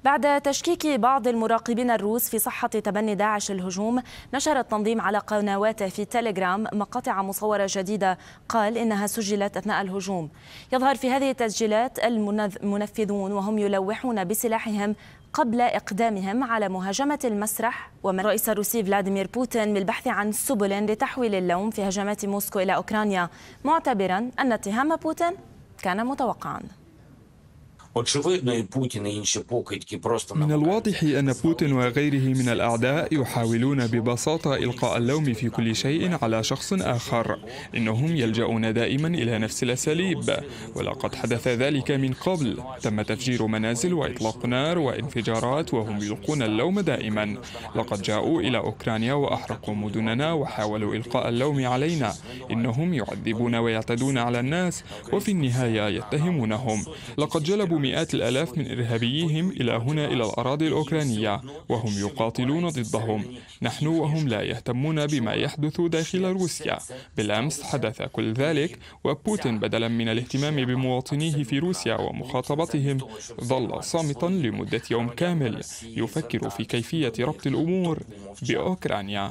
بعد تشكيك بعض المراقبين الروس في صحة تبني داعش الهجوم نشر التنظيم على قنواته في تيليجرام مقاطع مصورة جديدة. قال إنها سجلت أثناء الهجوم. يظهر في هذه التسجيلات المنفذون وهم يلوحون بسلاحهم قبل إقدامهم على مهاجمة المسرح. ومن الرئيس الروسي فلاديمير بوتين بالبحث عن سبل لتحويل اللوم في هجمات موسكو إلى أوكرانيا. معتبرا أن اتهام بوتين كان متوقعا. من الواضح أن بوتين وغيره من الأعداء يحاولون ببساطة إلقاء اللوم في كل شيء على شخص آخر. إنهم يلجؤون دائما إلى نفس الأساليب. ولقد حدث ذلك من قبل. تم تفجير منازل وإطلاق نار وانفجارات وهم يلقون اللوم دائما. لقد جاءوا إلى أوكرانيا وأحرقوا مدننا وحاولوا إلقاء اللوم علينا. إنهم يعذبون ويعتدون على الناس وفي النهاية يتهمونهم. لقد جلبوا مئات الآلاف من إرهابيهم إلى هنا إلى الأراضي الأوكرانية وهم يقاتلون ضدهم. نحن وهم لا يهتمون بما يحدث داخل روسيا. بالأمس حدث كل ذلك وبوتين بدلا من الاهتمام بمواطنيه في روسيا ومخاطبتهم ظل صامتا لمدة يوم كامل يفكر في كيفية ربط الأمور بأوكرانيا.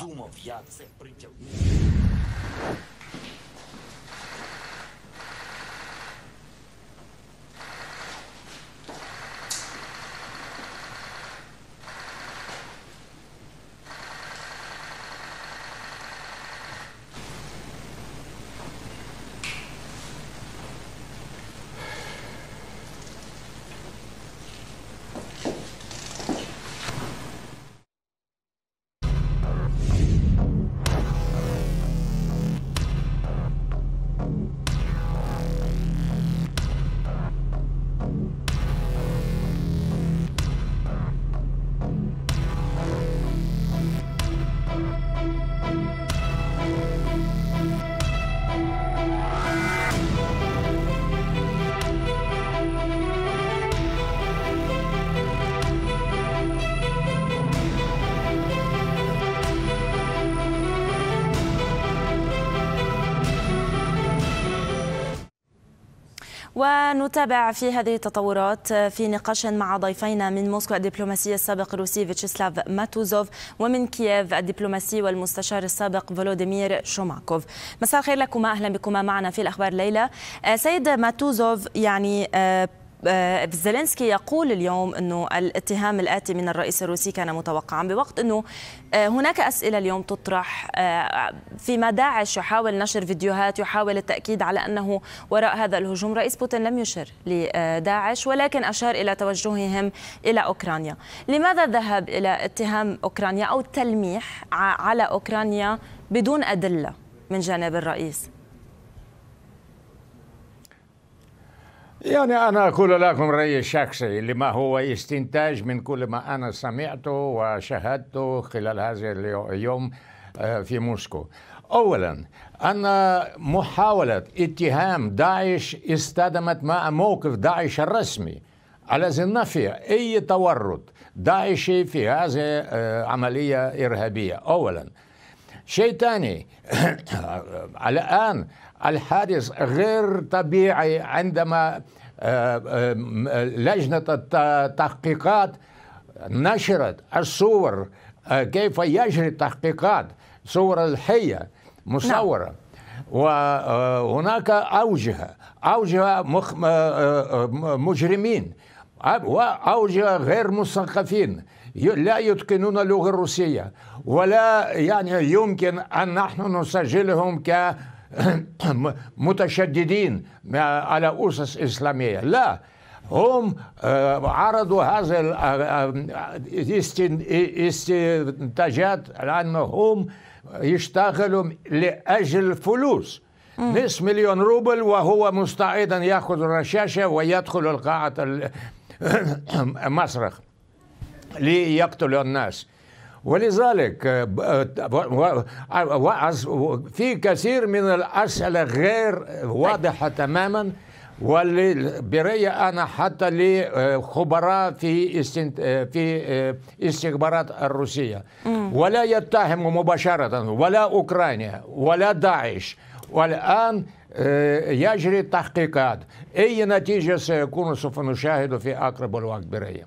ونتابع في هذه التطورات في نقاش مع ضيفينا من موسكو الدبلوماسي السابق الروسي فيتشيسلاف ماتوزوف ومن كييف الدبلوماسي والمستشار السابق فولوديمير شوماكوف. مساء الخير لكما أهلا بكما معنا في الأخبار الليلة. سيد ماتوزوف يعني آه، زيلينسكي يقول اليوم إنه الاتهام الآتي من الرئيس الروسي كان متوقعا بوقت إنه آه، هناك أسئلة اليوم تطرح آه، فيما داعش يحاول نشر فيديوهات يحاول التأكيد على أنه وراء هذا الهجوم رئيس بوتين لم يشر لداعش ولكن أشار إلى توجههم إلى أوكرانيا. لماذا ذهب إلى اتهام أوكرانيا أو تلميح على أوكرانيا بدون أدلة من جانب الرئيس؟ يعني أنا أقول لكم رأيي الشخصي لما هو استنتاج من كل ما أنا سمعته وشاهدته خلال هذا اليوم آه، في موسكو. أولا أن محاولة اتهام داعش استدمت مع موقف داعش الرسمي. على نفي أي تورط داعشي في هذه آه، إرهابية؟ أولا. شيء ثاني الآن الحادث غير طبيعي عندما آه، آه، لجنة التحقيقات نشرت الصور آه، كيف يجري التحقيقات صور الحية مصورة نعم. وهناك أوجه أوجه مجرمين وأوجه غير مثقفين لا يتقنون اللغة الروسية ولا يعني يمكن أن نحن نسجلهم ك متشددين على أسس إسلامية. لا هم آه، عرضوا هذه الاستنتاجات آه، لأنهم يشتغلوا لأجل فلوس نصف مليون روبل وهو مستعد أن يأخذ الرشاشة ويدخل القاعة المسرح ليقتل الناس. ولذلك آه، آه، في كثير من الأسئلة غير واضحة تماما واللي برأيي أنا حتى لخبراء في في استخبارات الروسية. ولا يتهم مباشرة ولا أوكرانيا ولا داعش. والآن آه، يجري تحقيقات أي نتيجة سيكون سوف نشاهد في أقرب الوقت برأيي.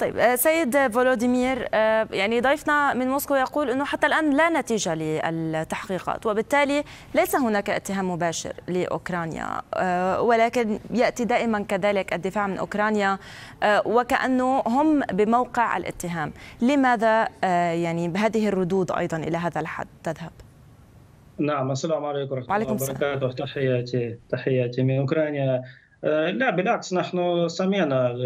طيب آه، سيد فولوديمير آه، يعني ضيفنا من موسكو يقول إنه حتى الآن لا نتيجة للتحقيقات وبالتالي ليس هناك اتهام مباشر لأوكرانيا آه، ولكن يأتي دائما كذلك الدفاع من أوكرانيا وكأنه هم بموقع الاتهام. لماذا يعني بهذه الردود أيضا إلى هذا الحد تذهب؟ نعم السلام عليكم ورحمة الله وبركاته. تحياتي تحياتي من أوكرانيا. لا بالعكس نحن سمعنا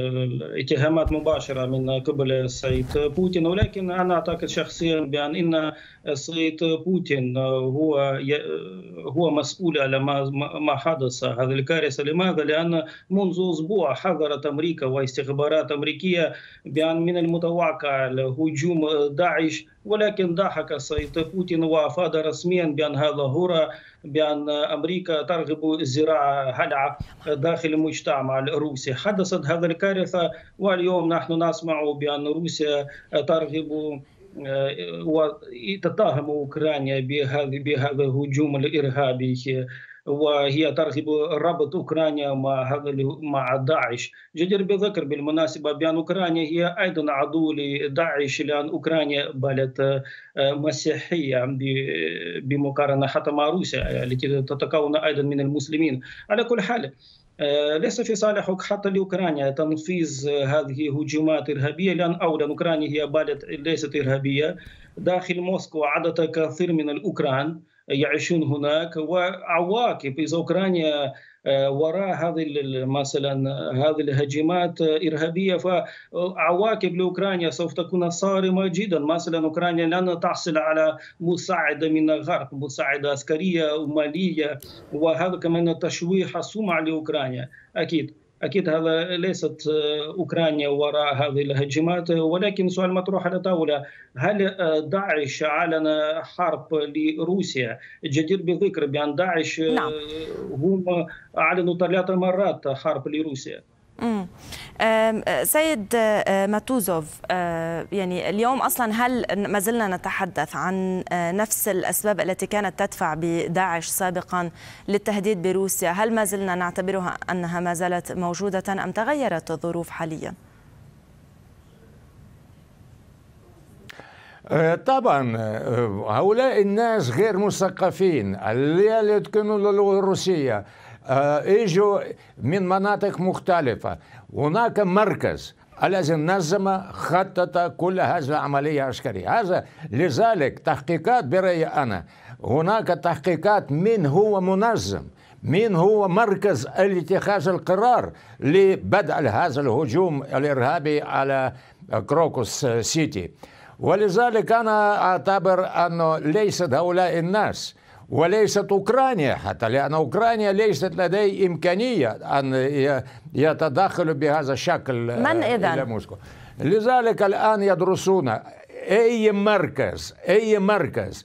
اتهامات مباشرة من قبل السيد بوتين ولكن أنا أعتقد شخصيا بأن إن السيد بوتين هو هو مسؤول على ما ما حدث هذه الكارثة لماذا؟ لأن منذ أسبوع حذرت أمريكا واستخبارات أمريكية بأن من المتوقع هجوم داعش ولكن ضحك السيد بوتين وافاد رسميا بان هذا هو بأن أمريكا ترغب زراعه هلع داخل المجتمع الروسي. حدثت هذه الكارثة واليوم نحن نسمع بأن روسيا ترغب آه، وتتهم أوكرانيا بهذا الهجوم الإرهابي. وهي ترغب ربط أوكرانيا مع مع داعش. جدير بالذكر بالمناسبة بأن أوكرانيا هي أيضا عضو لداعش لأن أوكرانيا بلد آه، مسيحية بمقارنة حتى مع روسيا التي تتكون أيضا من المسلمين. على كل حال آه، ليس في صالح حتى لأوكرانيا تنفيذ هذه هجومات ارهابيه لأن اولا أوكرانيا هي بلد ليست إرهابية. داخل موسكو عدد كثير من الأوكران. يعيشون هناك وعواقب اذا أوكرانيا آه، وراء هذه مثلا هذه الهجمات إرهابية. فعواقب لأوكرانيا سوف تكون صارمة جدا. مثلا أوكرانيا لن تحصل على مساعدة من الغرب مساعدة عسكرية وماليه وهذا كمان تشويه السمعه لأوكرانيا. أكيد. أكيد هذا ليست أوكرانيا وراء هذه الهجمات ولكن سؤال مطروح على الطاوله هل داعش أعلن حرب لروسيا؟ جدير بالذكر بأن داعش نعم. هم أعلنوا ثلاث مرات حرب لروسيا. سيد ماتوزوف يعني اليوم أصلا هل ما زلنا نتحدث عن نفس الأسباب التي كانت تدفع بداعش سابقا للتهديد بروسيا هل ما زلنا نعتبرها أنها ما زالت موجودة أم تغيرت الظروف حاليا؟ طبعا هؤلاء الناس غير مثقفين اللي يتكلموا الروسية يجوا آه، من مناطق مختلفة هناك مركز الذي نظم خطط كل هذه العملية العسكرية. هذا لذلك تحقيقات برأيي أنا. هناك تحقيقات من هو منظم من هو مركز الاتخاذ القرار لبدء هذا الهجوم الإرهابي على كروكوس سيتي. ولذلك أنا أعتبر أنه ليست هؤلاء الناس وليست أوكرانيا حتى لأن أوكرانيا ليست لديه إمكانية أن يتدخل بهذا الشكل من إذن؟ إلى موسكو لذلك الآن يدرسون أي مركز أي مركز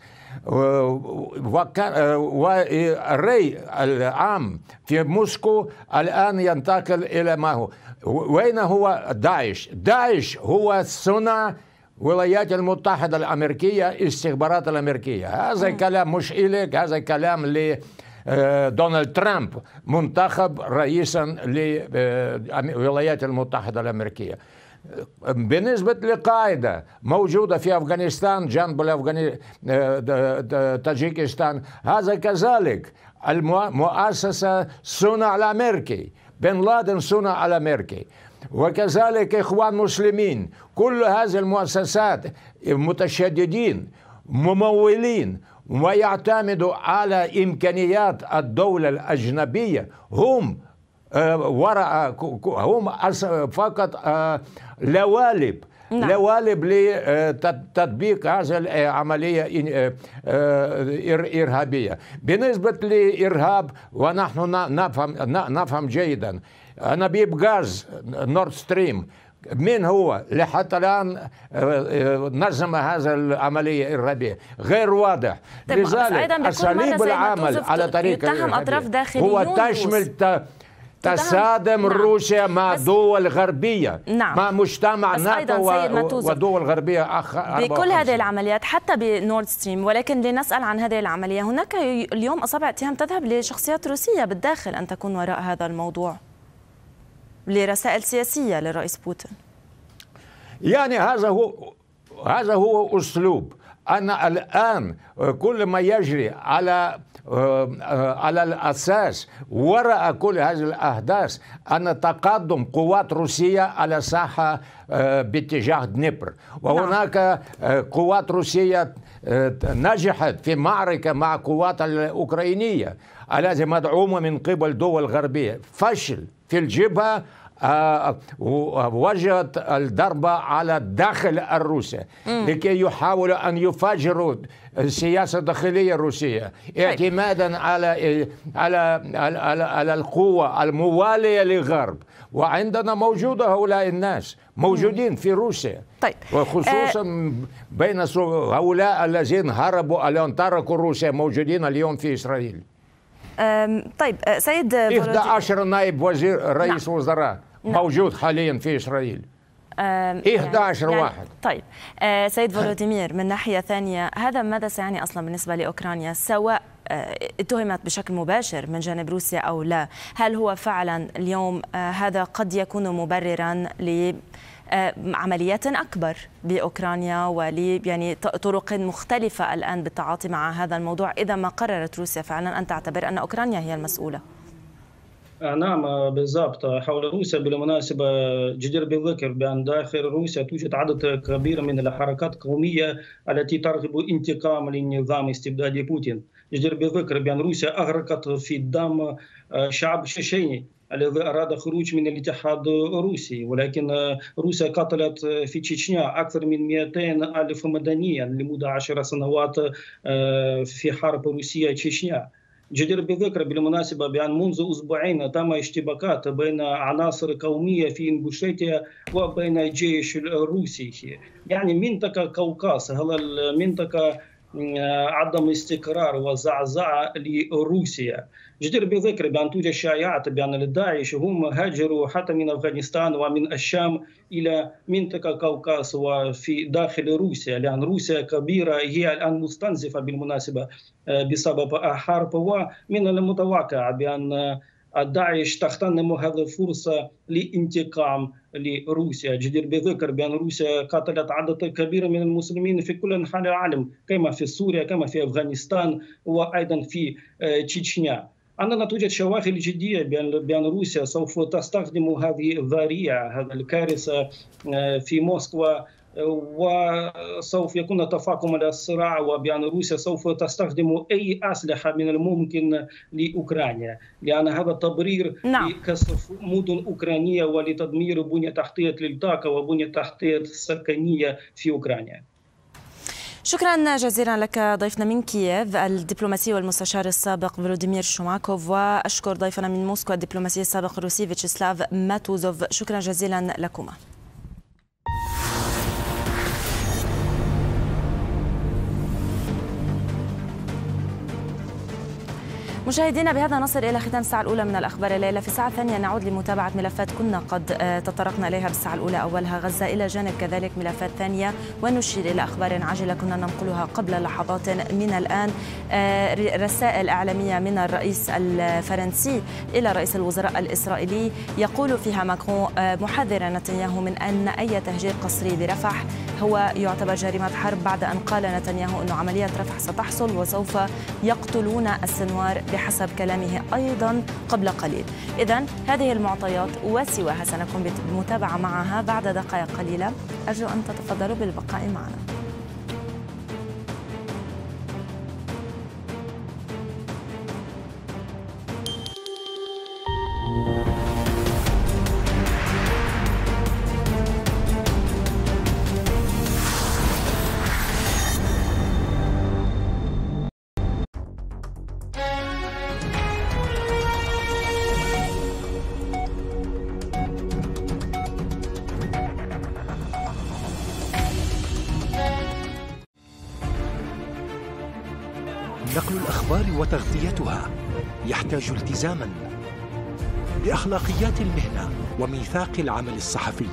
وكان والري العام في موسكو الآن ينتقل إلى ما هو وين هو داعش داعش هو صنع الولايات المتحدة الأمريكية استخبارات الأمريكية. هذا كلام مش إليك هذا كلام ل دونالد ترامب منتخب رئيسا للولايات المتحدة الأمريكية. بالنسبة للقاعدة موجودة في أفغانستان جنب تاجيكستان هذا كذلك. المؤسسة صنع الأمريكي بن لادن صنع الأمريكي. وكذلك إخوان مسلمين كل هذه المؤسسات متشددين ممولين ويعتمدوا على إمكانيات الدولة الأجنبية. هم آه، وراء هم فقط آه، لوالب. نعم. لوالب لتطبيق هذه العملية آه، إرهابية. بالنسبة لإرهاب ونحن نفهم, نفهم جيدا. انابيب غاز نورد ستريم من هو؟ لحتى الآن آه، آه، نظم هذا العملية الارهابيه غير واضح. طيب لذلك أساليب العمل على طريق هو تشمل تصادم روسيا مع دول غربية. نعم. مع مجتمع ناتو ودول غربية أخ بكل هذه العمليات حتى بنورد ستريم ولكن لنسأل عن هذه العملية هناك اليوم أصابع اتهام تذهب لشخصيات روسية بالداخل أن تكون وراء هذا الموضوع. لرسائل سياسية للرئيس بوتين. يعني هذا هو هذا هو أسلوب. أنا الآن كل ما يجري على على الأساس وراء كل هذه الأحداث أن تقدم قوات روسية على ساحة باتجاه دنيبر. وهناك قوات روسية نجحت في معركة مع قوات الأوكرانية. التي مدعومة من قبل دول غربية فشل في الجبهة آه، وجهت الضربة على الداخل الروسي لكي يحاولوا أن يفجروا السياسة الداخلية الروسية. طيب. اعتمادا على على على, على القوة الموالية للغرب. وعندنا موجودة هؤلاء الناس موجودين في روسيا. طيب. وخصوصا آه. بين هؤلاء الذين هربوا اليوم تركوا روسيا موجودين اليوم في إسرائيل. طيب آه، سيد 11 نائب وزير رئيس نعم. وزراء نعم. موجود حاليا في إسرائيل 11 يعني واحد طيب آه سيد فولوديمير من ناحية ثانية هذا ماذا سيعني أصلا بالنسبة لأوكرانيا سواء آه اتهمت بشكل مباشر من جانب روسيا أو لا هل هو فعلا اليوم هذا قد يكون مبررا ل عمليات أكبر باوكرانيا ولي يعني طرق مختلفة الآن بالتعاطي مع هذا الموضوع إذا ما قررت روسيا فعلا أن تعتبر أن أوكرانيا هي المسؤولة. آه، نعم آه، بالضبط. حول روسيا بالمناسبة جدير بالذكر بأن داخل روسيا توجد عدد كبير من الحركات القومية التي ترغب انتقام للنظام استبدادي بوتين. جدير بالذكر بأن روسيا أغرقت في الدم شعب شيشيني. الذي أراد الخروج من الاتحاد الروسي ولكن روسيا قتلت في تشيشنيا أكثر من 200 ألف مدنيا لمدة عشر سنوات في حرب روسيا تشيشنيا جدير بالذكر بالمناسبة بأن منذ أسبوعين تم اشتباكات بين عناصر قومية في إنغوشيتيا وبين الجيش الروسي. يعني منطقة قوقاز هل المنطقة عدم استقرار وزعزعة لروسيا؟ جدير بذكر بأن توجد شائعات بأن الداعش هم هاجروا حتى من أفغانستان ومن الشام إلى منطقة كوكاس وفي داخل روسيا لأن روسيا كبيرة هي الآن مستنزفة بالمناسبة بسبب حرب ومن المتوقع بأن داعش تغتنم هذه الفرصة لانتقام لروسيا. جدير بذكر بأن روسيا قتلت عدد كبير من المسلمين في كل أنحاء العالم كما في سوريا كما في أفغانستان وأيضا في تشيتشنيا. عندنا توجد شواغل جدية بأن روسيا سوف تستخدم هذه الذريعة هذه الكارثة في موسكو وسوف يكون تفاقم الصراع وبأن روسيا سوف تستخدم أي أسلحة من الممكن لأوكرانيا لأن هذا تبرير نعم. لكسر مدن أوكرانية ولتدمير بنية تحتية للطاقة وبنية تحتية السكنية في أوكرانيا شكرا جزيلا لك ضيفنا من كييف الدبلوماسي والمستشار السابق فلوديمير شوماكوف وأشكر ضيفنا من موسكو الدبلوماسي السابق الروسي فيتشسلاف ماتوزوف. شكرا جزيلا لكما. مشاهدينا بهذا نصل إلى ختام الساعة الأولى من الأخبار الليلة. في الساعة الثانية نعود لمتابعة ملفات كنا قد تطرقنا إليها بالساعة الأولى أولها غزة. إلى جانب كذلك ملفات ثانية ونشير إلى أخبار عاجلة كنا ننقلها قبل لحظات من الآن. رسائل إعلامية من الرئيس الفرنسي إلى رئيس الوزراء الإسرائيلي يقول فيها ماكرون محذرا نتنياهو من أن أي تهجير قسري برفح هو يعتبر جريمة حرب بعد أن قال نتنياهو أن عملية رفح ستحصل وسوف يقتلون السنوار بحسب كلامه أيضا قبل قليل. إذا هذه المعطيات وسواها سنكون بمتابعة معها بعد دقائق قليلة. أرجو أن تتفضلوا بالبقاء معنا. يحتاج التزاما بأخلاقيات المهنة وميثاق العمل الصحفي.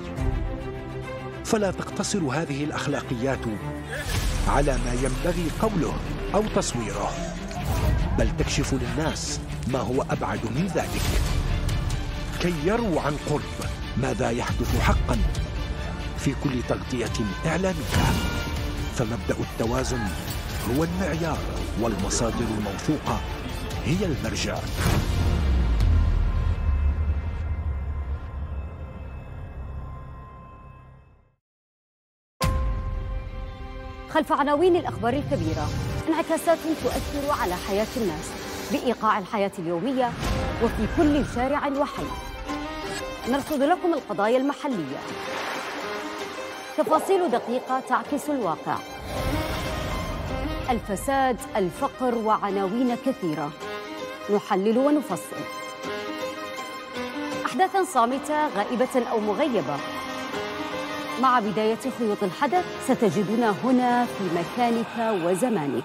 فلا تقتصر هذه الأخلاقيات على ما ينبغي قوله أو تصويره بل تكشف للناس ما هو أبعد من ذلك. كي يروا عن قرب ماذا يحدث حقا في كل تغطية إعلامية. فمبدأ التوازن هو المعيار والمصادر الموثوقة. هي المرجع. خلف عناوين الأخبار الكبيرة انعكاسات تؤثر على حياة الناس بإيقاع الحياة اليومية وفي كل شارع وحي. نرصد لكم القضايا المحلية. تفاصيل دقيقة تعكس الواقع. الفساد الفقر وعناوين كثيرة. نحلل ونفصل. أحداثا صامتة غائبة أو مغيبة. مع بداية خيوط الحدث ستجدنا هنا في مكانك وزمانك.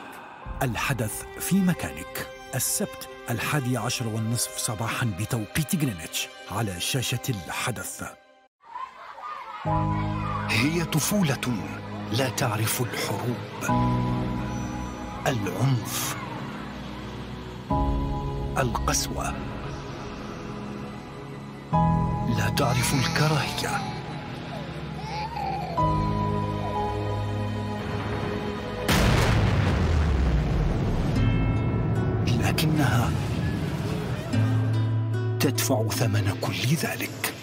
الحدث في مكانك. السبت الحادي عشر والنصف صباحا بتوقيت جرينتش على شاشة الحدث. هي طفولة لا تعرف الحروب. العنف. القسوة. لا تعرف الكراهية. لكنها تدفع ثمن كل ذلك.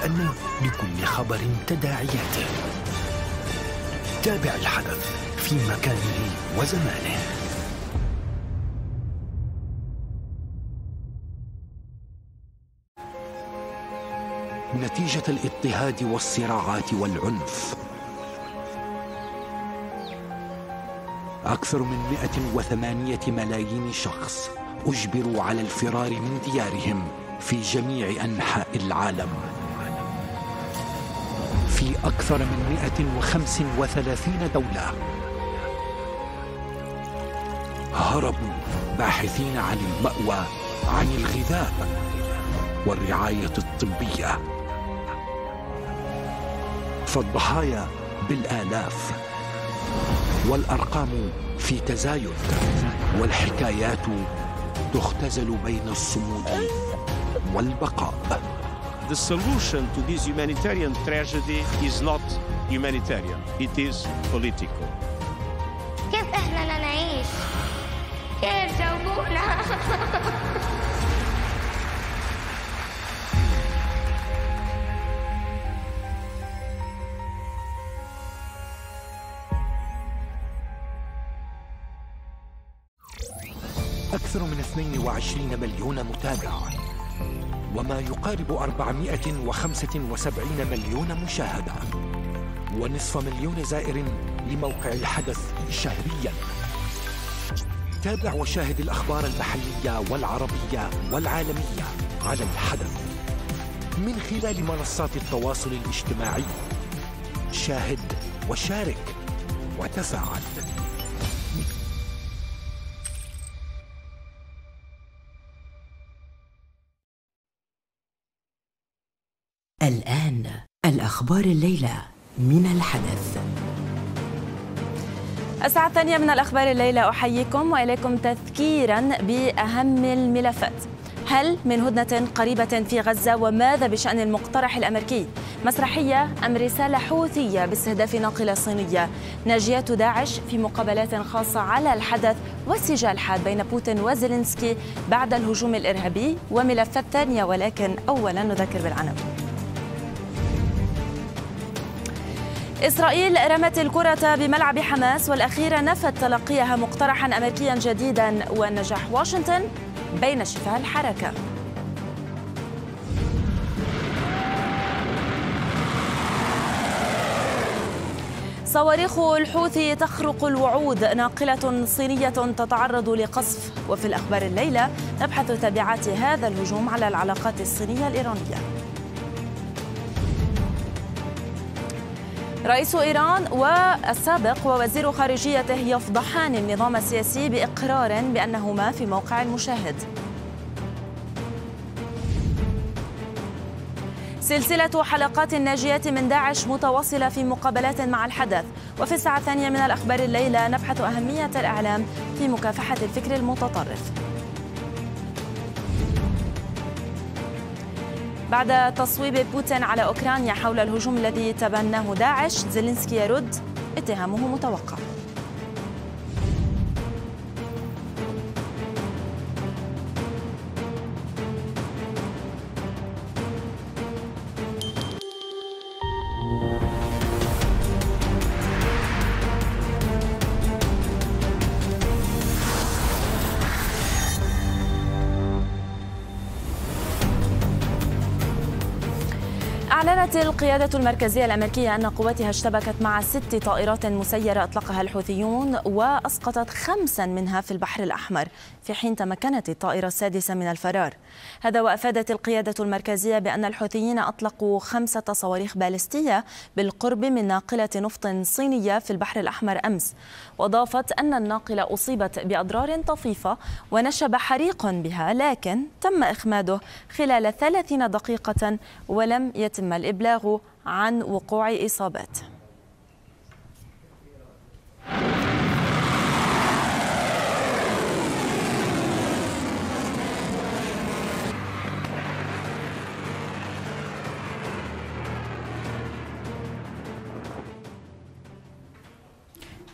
لأن لكل خبر تداعياته تابع الحدث في مكانه وزمانه. نتيجة الاضطهاد والصراعات والعنف. أكثر من 108 ملايين شخص أجبروا على الفرار من ديارهم في جميع أنحاء العالم. في أكثر من 135 دولة. هربوا باحثين عن المأوى عن الغذاء والرعاية الطبية. فالضحايا بالآلاف والأرقام في تزايد والحكايات تختزل بين الصمود والبقاء. The solution to this humanitarian tragedy is not humanitarian, it is political. كيف احنا نعيش؟ كيف جاوبونا؟ أكثر من 22 مليون متابع وما يقارب 475 مليون مشاهدة. ونصف مليون زائر لموقع الحدث شهريا. تابع وشاهد الأخبار المحلية والعربية والعالمية على الحدث. من خلال منصات التواصل الاجتماعي شاهد وشارك وتفاعل. الآن الأخبار الليلة من الحدث. الساعة الثانية من الأخبار الليلة أحييكم وإليكم تذكيرا بأهم الملفات. هل من هدنة قريبة في غزة وماذا بشأن المقترح الأمريكي؟ مسرحية أم رسالة حوثية باستهداف ناقلة صينية. ناجيات داعش في مقابلات خاصة على الحدث والسجال حاد بين بوتين وزيلينسكي بعد الهجوم الإرهابي وملفات ثانية ولكن أولا نذكر بالعناوين. إسرائيل رمت الكرة بملعب حماس والأخيرة نفت تلقيها مقترحا أمريكيا جديدا ونجاح واشنطن بين شفاه الحركة. صواريخ الحوثي تخرق الوعود. ناقلة صينية تتعرض لقصف. وفي الأخبار الليلة نبحث تبعات هذا الهجوم على العلاقات الصينية الإيرانية. رئيس إيران والسابق ووزير خارجيته يفضحان النظام السياسي بإقرار بأنهما في موقع المشاهد. سلسلة حلقات الناجيات من داعش متواصلة في مقابلات مع الحدث. وفي الساعة الثانية من الأخبار الليلة نبحث أهمية الإعلام في مكافحة الفكر المتطرف. بعد تصويب بوتين على أوكرانيا حول الهجوم الذي تبناه داعش زيلينسكي يرد اتهامه متوقع. القيادة المركزية الأمريكية أن قواتها اشتبكت مع ست طائرات مسيرة أطلقها الحوثيون وأسقطت خمسا منها في البحر الأحمر في حين تمكنت الطائرة السادسة من الفرار. هذا وأفادت القيادة المركزية بأن الحوثيين أطلقوا خمسة صواريخ باليستية بالقرب من ناقلة نفط صينية في البحر الأحمر أمس. وأضافت أن الناقلة أصيبت بأضرار طفيفة ونشب حريق بها لكن تم إخماده خلال ثلاثين دقيقة ولم يتم الإبلاغ عن وقوع إصابات.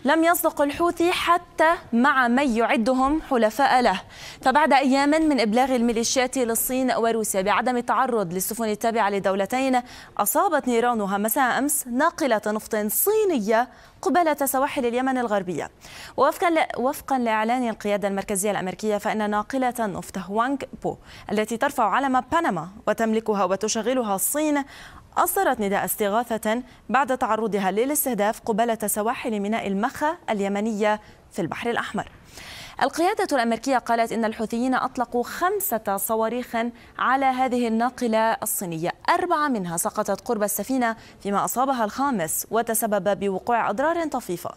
لم يصدق الحوثي حتى مع من يعدهم حلفاء له. فبعد أيام من إبلاغ الميليشيات للصين وروسيا بعدم التعرض للسفن التابعة لدولتين أصابت نيرانها مساء أمس ناقلة نفط صينية قبالة سواحل اليمن الغربية. وفقا وفقا لإعلان القيادة المركزية الأمريكية فإن ناقلة النفط هوانغ بو التي ترفع علم بنما وتملكها وتشغلها الصين أصدرت نداء استغاثة بعد تعرضها للاستهداف قبالة سواحل ميناء المخا اليمنية في البحر الأحمر. القيادة الأمريكية قالت إن الحوثيين أطلقوا خمسة صواريخ على هذه الناقلة الصينية. أربعة منها سقطت قرب السفينة فيما أصابها الخامس وتسبب بوقوع أضرار طفيفة.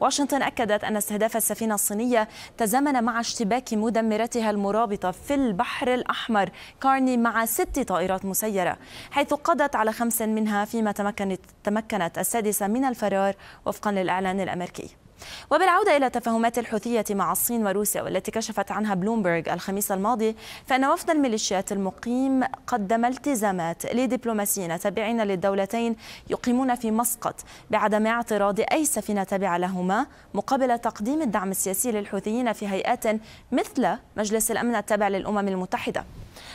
واشنطن أكدت أن استهداف السفينة الصينية تزامن مع اشتباك مدمرتها المرابطة في البحر الأحمر كارني مع ست طائرات مسيرة حيث قضت على خمس منها فيما تمكنت, تمكنت السادسة من الفرار وفقا للإعلان الأمريكي. وبالعودة إلى تفاهمات الحوثية مع الصين وروسيا والتي كشفت عنها بلومبرغ الخميس الماضي فإن وفد الميليشيات المقيم قدم التزامات لدبلوماسيين تابعين للدولتين يقيمون في مسقط بعدم اعتراض أي سفينة تابعة لهما مقابل تقديم الدعم السياسي للحوثيين في هيئات مثل مجلس الأمن التابع للأمم المتحدة.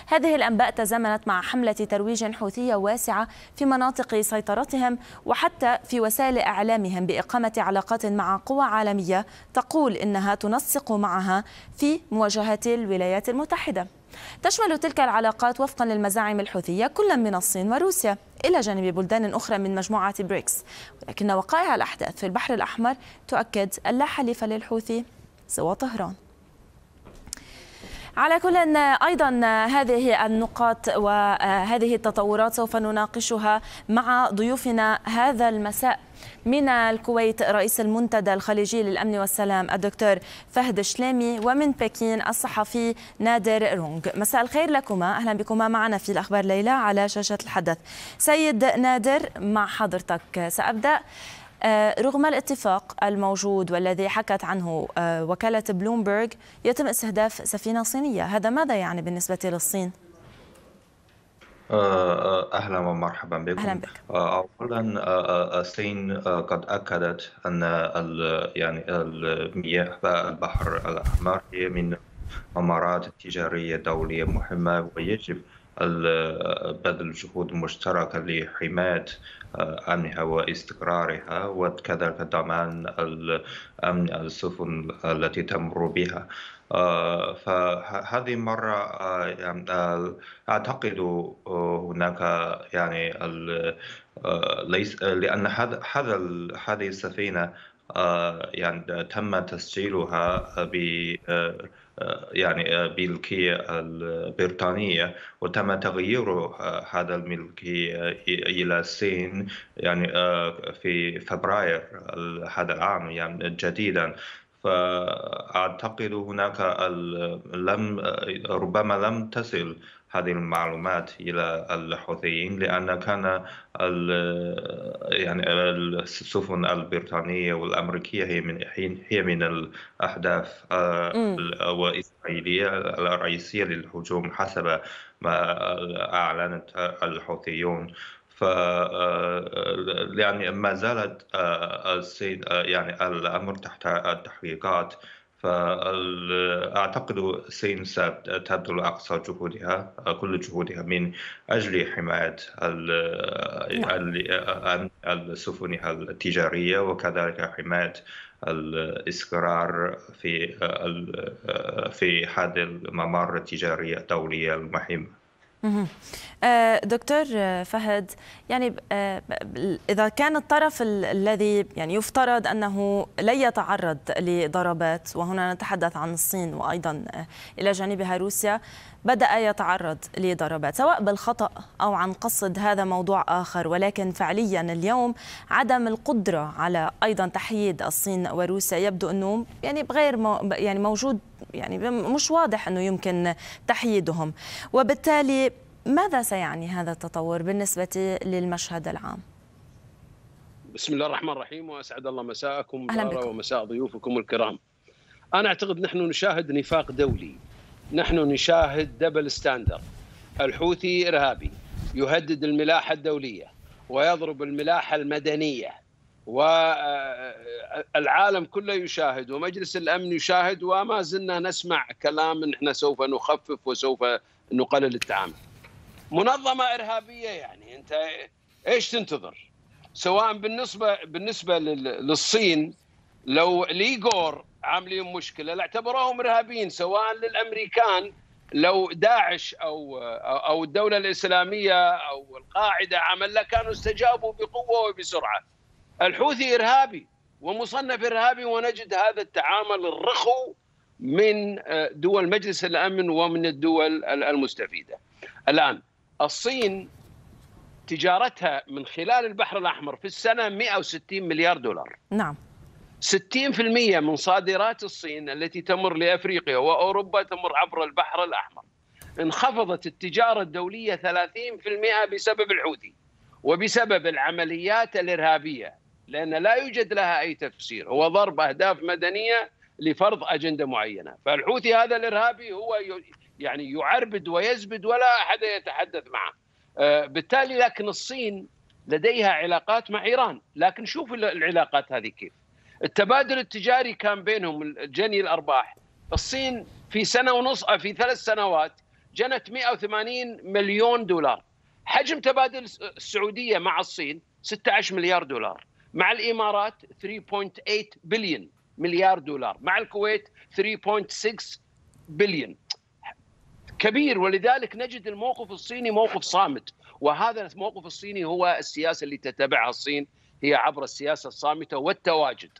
هذه الأنباء تزامنت مع حملة ترويج حوثية واسعة في مناطق سيطرتهم وحتى في وسائل إعلامهم بإقامة علاقات مع قوى عالمية تقول إنها تنسق معها في مواجهة الولايات المتحدة. تشمل تلك العلاقات وفقا للمزاعم الحوثية كلا من الصين وروسيا إلى جانب بلدان أخرى من مجموعة بريكس. ولكن وقائع الأحداث في البحر الأحمر تؤكد أن لا حليف للحوثي سوى طهران. على كل أيضا هذه النقاط وهذه التطورات سوف نناقشها مع ضيوفنا هذا المساء من الكويت رئيس المنتدى الخليجي للأمن والسلام الدكتور فهد شلامي ومن بكين الصحفي نادر رونغ. مساء الخير لكما أهلا بكما معنا في الأخبار ليلى على شاشة الحدث. سيد نادر مع حضرتك سأبدأ. رغم الاتفاق الموجود والذي حكت عنه آه، وكالة بلومبرغ يتم استهداف سفينة صينية. هذا ماذا يعني بالنسبة للصين؟ آه، أهلا ومرحبا بكم. أهلا بك. أولا الصين قد أكدت أن يعني المياه البحر الأحمر هي من الممرات التجارية الدولية مهمة ويجب بذل جهود مشتركة لحماية أمنها واستقرارها وكذلك ضمان أمن السفن التي تمر بها. فهذه مرة يعني أعتقد هناك يعني ليس لأن هذا هذه السفينة يعني تم تسجيلها ب يعني بالملكية البريطانية وتم تغيير هذا الملكية إلى الصين يعني في فبراير هذا العام يعني جديدا. فأعتقد هناك لم ربما لم تصل هذه المعلومات إلى الحوثيين لأن كان يعني السفن البريطانية والأمريكية هي من هي من الأهداف والإسرائيلية الرئيسية للهجوم حسب ما أعلنت الحوثيون. ف يعني ما زالت السيد يعني الأمر تحت التحقيقات. فأعتقد الصين ستبذل أقصى جهودها كل جهودها من أجل حماية السفن التجارية وكذلك حماية الاستقرار في في هذه الممر التجارية الدولية المهمة. دكتور فهد يعني آه، إذا كان الطرف الذي يعني يفترض أنه لن يتعرض لضربات وهنا نتحدث عن الصين وأيضا آه، إلى جانبها روسيا بدأ يتعرض لضربات سواء بالخطأ أو عن قصد هذا موضوع آخر. ولكن فعليا اليوم عدم القدرة على أيضا تحييد الصين وروسيا يبدو أنه يعني غير يعني موجود يعني مش واضح أنه يمكن تحييدهم. وبالتالي ماذا سيعني هذا التطور بالنسبة للمشهد العام؟ بسم الله الرحمن الرحيم وأسعد الله مساءكم ومساء ضيوفكم الكرام. أنا أعتقد نحن نشاهد نفاق دولي. نحن نشاهد double standard. الحوثي إرهابي يهدد الملاحة الدولية ويضرب الملاحة المدنية. والعالم كله يشاهد ومجلس الأمن يشاهد وما زلنا نسمع كلام إحنا سوف نخفف وسوف نقلل التعامل. منظمة إرهابية يعني أنت إيش تنتظر؟ سواء بالنسبة بالنسبة للصين لو ليغور عاملين مشكلة لاعتبروهم إرهابيين سواء للأمريكان لو داعش أو أو الدولة الإسلامية أو القاعدة عمل كانوا استجابوا بقوة وبسرعة. الحوثي إرهابي ومصنف إرهابي ونجد هذا التعامل الرخو من دول مجلس الأمن ومن الدول المستفيدة. الآن الصين تجارتها من خلال البحر الأحمر في السنة 160 مليار دولار. نعم. 60% من صادرات الصين التي تمر لأفريقيا وأوروبا تمر عبر البحر الأحمر. انخفضت التجارة الدولية 30% بسبب الحوثي وبسبب العمليات الإرهابية لأن لا يوجد لها أي تفسير، هو ضرب أهداف مدنية لفرض أجندة معينة، فالحوثي هذا الإرهابي هو يعني يعربد ويزبد ولا أحد يتحدث معه. بالتالي لكن الصين لديها علاقات مع إيران، لكن شوف العلاقات هذه كيف. التبادل التجاري كان بينهم جني الأرباح. الصين في سنة ونص في ثلاث سنوات جنت 180 مليون دولار. حجم تبادل السعودية مع الصين 16 مليار دولار. مع الإمارات 3.8 بليون مليار دولار مع الكويت 3.6 بليون كبير ولذلك نجد الموقف الصيني موقف صامت وهذا الموقف الصيني هو السياسة اللي تتبعها الصين هي عبر السياسة الصامتة والتواجد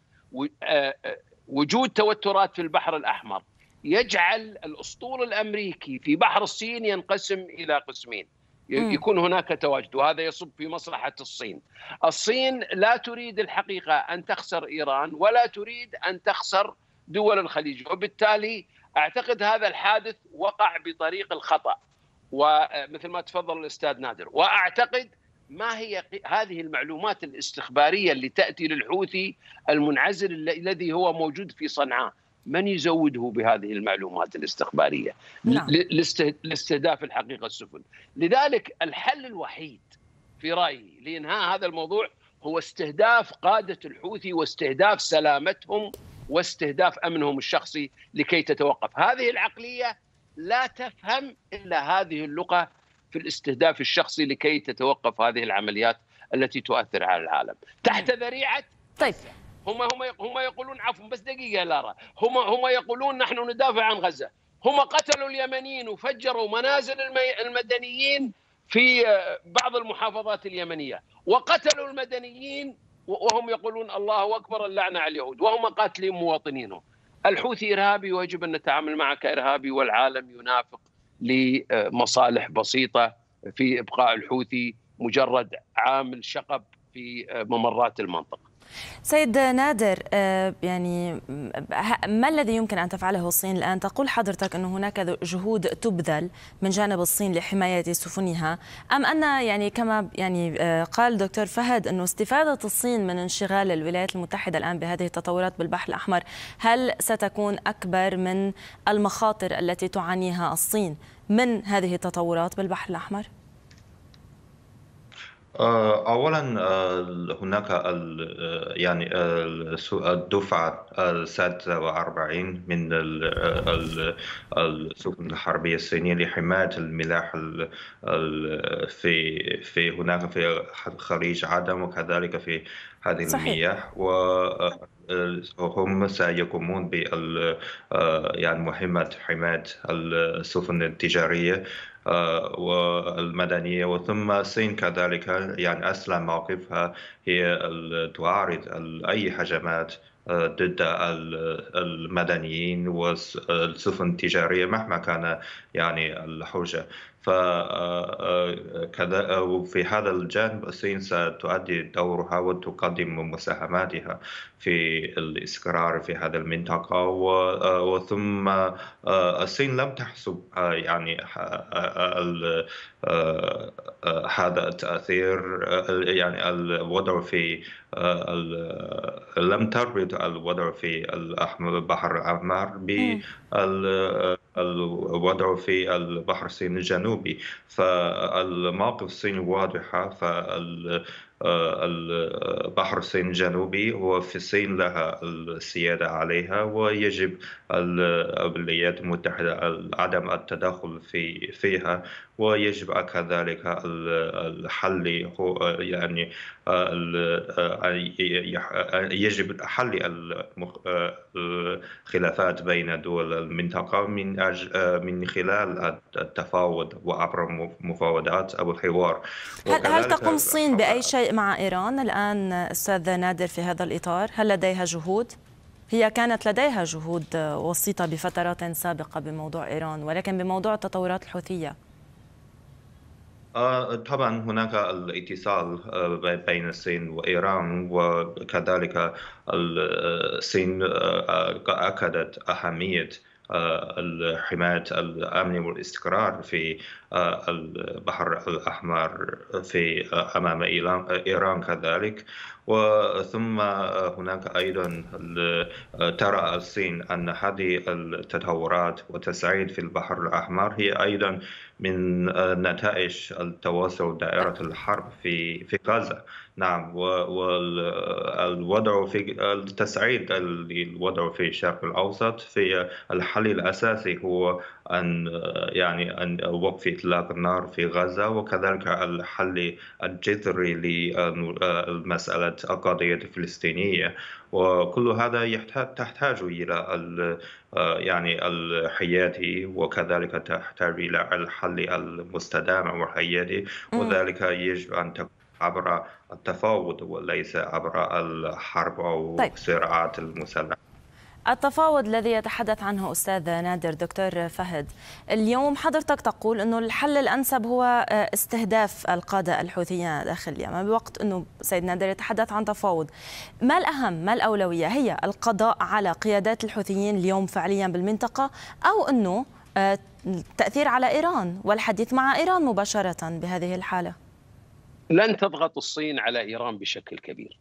وجود توترات في البحر الأحمر. يجعل الأسطول الأمريكي في بحر الصين ينقسم إلى قسمين. يكون هناك تواجد وهذا يصب في مصلحة الصين. الصين لا تريد الحقيقة أن تخسر إيران ولا تريد أن تخسر دول الخليج. وبالتالي أعتقد هذا الحادث وقع بطريق الخطأ. ومثل ما تفضل الأستاذ نادر وأعتقد ما هي هذه المعلومات الاستخبارية اللي تأتي للحوثي المنعزل الذي هو موجود في صنعاء. من يزوده بهذه المعلومات الاستخبارية؟ نعم. لاستهداف الحقيقة السفن. لذلك الحل الوحيد في رأيي لإنهاء هذا الموضوع هو استهداف قادة الحوثي واستهداف سلامتهم واستهداف أمنهم الشخصي لكي تتوقف. هذه العقلية لا تفهم إلا هذه اللغة في الاستهداف الشخصي لكي تتوقف هذه العمليات التي تؤثر على العالم. تحت ذريعة طيب. هم هم هم يقولون عفوا بس دقيقة لارا. هم هم يقولون نحن ندافع عن غزة. هم قتلوا اليمنيين وفجروا منازل المدنيين في بعض المحافظات اليمنية. وقتلوا المدنيين وهم يقولون الله أكبر اللعنة على اليهود. وهم قاتلين مواطنينهم. الحوثي إرهابي ويجب أن نتعامل معه كإرهابي والعالم ينافق لمصالح بسيطة في إبقاء الحوثي مجرد عامل شقب في ممرات المنطقة. سيد نادر يعني ما الذي يمكن أن تفعله الصين الآن؟ تقول حضرتك انه هناك جهود تبذل من جانب الصين لحماية سفنها، أم أن يعني كما يعني قال دكتور فهد انه استفادة الصين من انشغال الولايات المتحدة الآن بهذه التطورات بالبحر الأحمر، هل ستكون أكبر من المخاطر التي تعانيها الصين من هذه التطورات بالبحر الأحمر؟ اولا هناك يعني الدفعة السادسة وأربعين من السفن الحربية الصينية لحماية الملاح في في هناك في خليج عدن وكذلك في هذه صحيح. المياه وهم سيقومون ب يعني مهمة حماية السفن التجارية والمدنية. وثم الصين كذلك يعني أسلم موقفها هي تعارض أي هجمات ضد المدنيين والسفن التجارية مهما كان يعني الحجة فكذا وفي هذا الجانب الصين ستؤدي دورها وتقدم مساهماتها في الاستقرار في هذه المنطقة وثم الصين لم تحسب يعني هذا التأثير يعني الوضع في لم تربط الوضع في البحر الأحمر بال الوضع في البحر الصيني الجنوبي. فالموقف الصيني واضحة فال البحر الصين الجنوبي هو في الصين لها السيادة عليها ويجب الولايات المتحدة عدم التدخل في فيها. ويجب كذلك الحل يعني يجب حل الخلافات بين دول المنطقة من من خلال التفاوض وعبر مفاوضات أو الحوار هل, هل تقوم الصين بأي شيء مع إيران الآن أستاذ نادر في هذا الإطار؟ هل لديها جهود؟ هي كانت لديها جهود وسيطة بفترات سابقة بموضوع إيران ولكن بموضوع التطورات الحوثية طبعا هناك الاتصال بين الصين وإيران وكذلك الصين أكدت أهمية حماية الأمن والاستقرار في البحر الأحمر في أمام إيران كذلك. وثم هناك أيضا ترى الصين أن هذه التطورات والتصعيد في البحر الأحمر هي أيضا من نتائج التواصل دائرة الحرب في في غزة. نعم والوضع في التصعيد الوضع في الشرق الأوسط في الحل الأساسي هو أن يعني أن وقف إطلاق النار في غزة وكذلك الحل الجذري لمسألة القضية الفلسطينية. وكل هذا يحتاج تحتاج إلى يعني الحياتي وكذلك تحتاج إلى الحل المستدام والحياتي وذلك يجب أن تكون عبر التفاوض وليس عبر الحرب أو طيب. الصراعات المسلحة. التفاوض الذي يتحدث عنه أستاذ نادر دكتور فهد اليوم حضرتك تقول أنه الحل الأنسب هو استهداف القادة الحوثيين داخل اليمن بوقت أنه سيد نادر يتحدث عن تفاوض. ما الأهم؟ ما الأولوية؟ هي القضاء على قيادات الحوثيين اليوم فعليا بالمنطقة أو أنه التأثير على إيران والحديث مع إيران مباشرة بهذه الحالة؟ لن تضغط الصين على إيران بشكل كبير.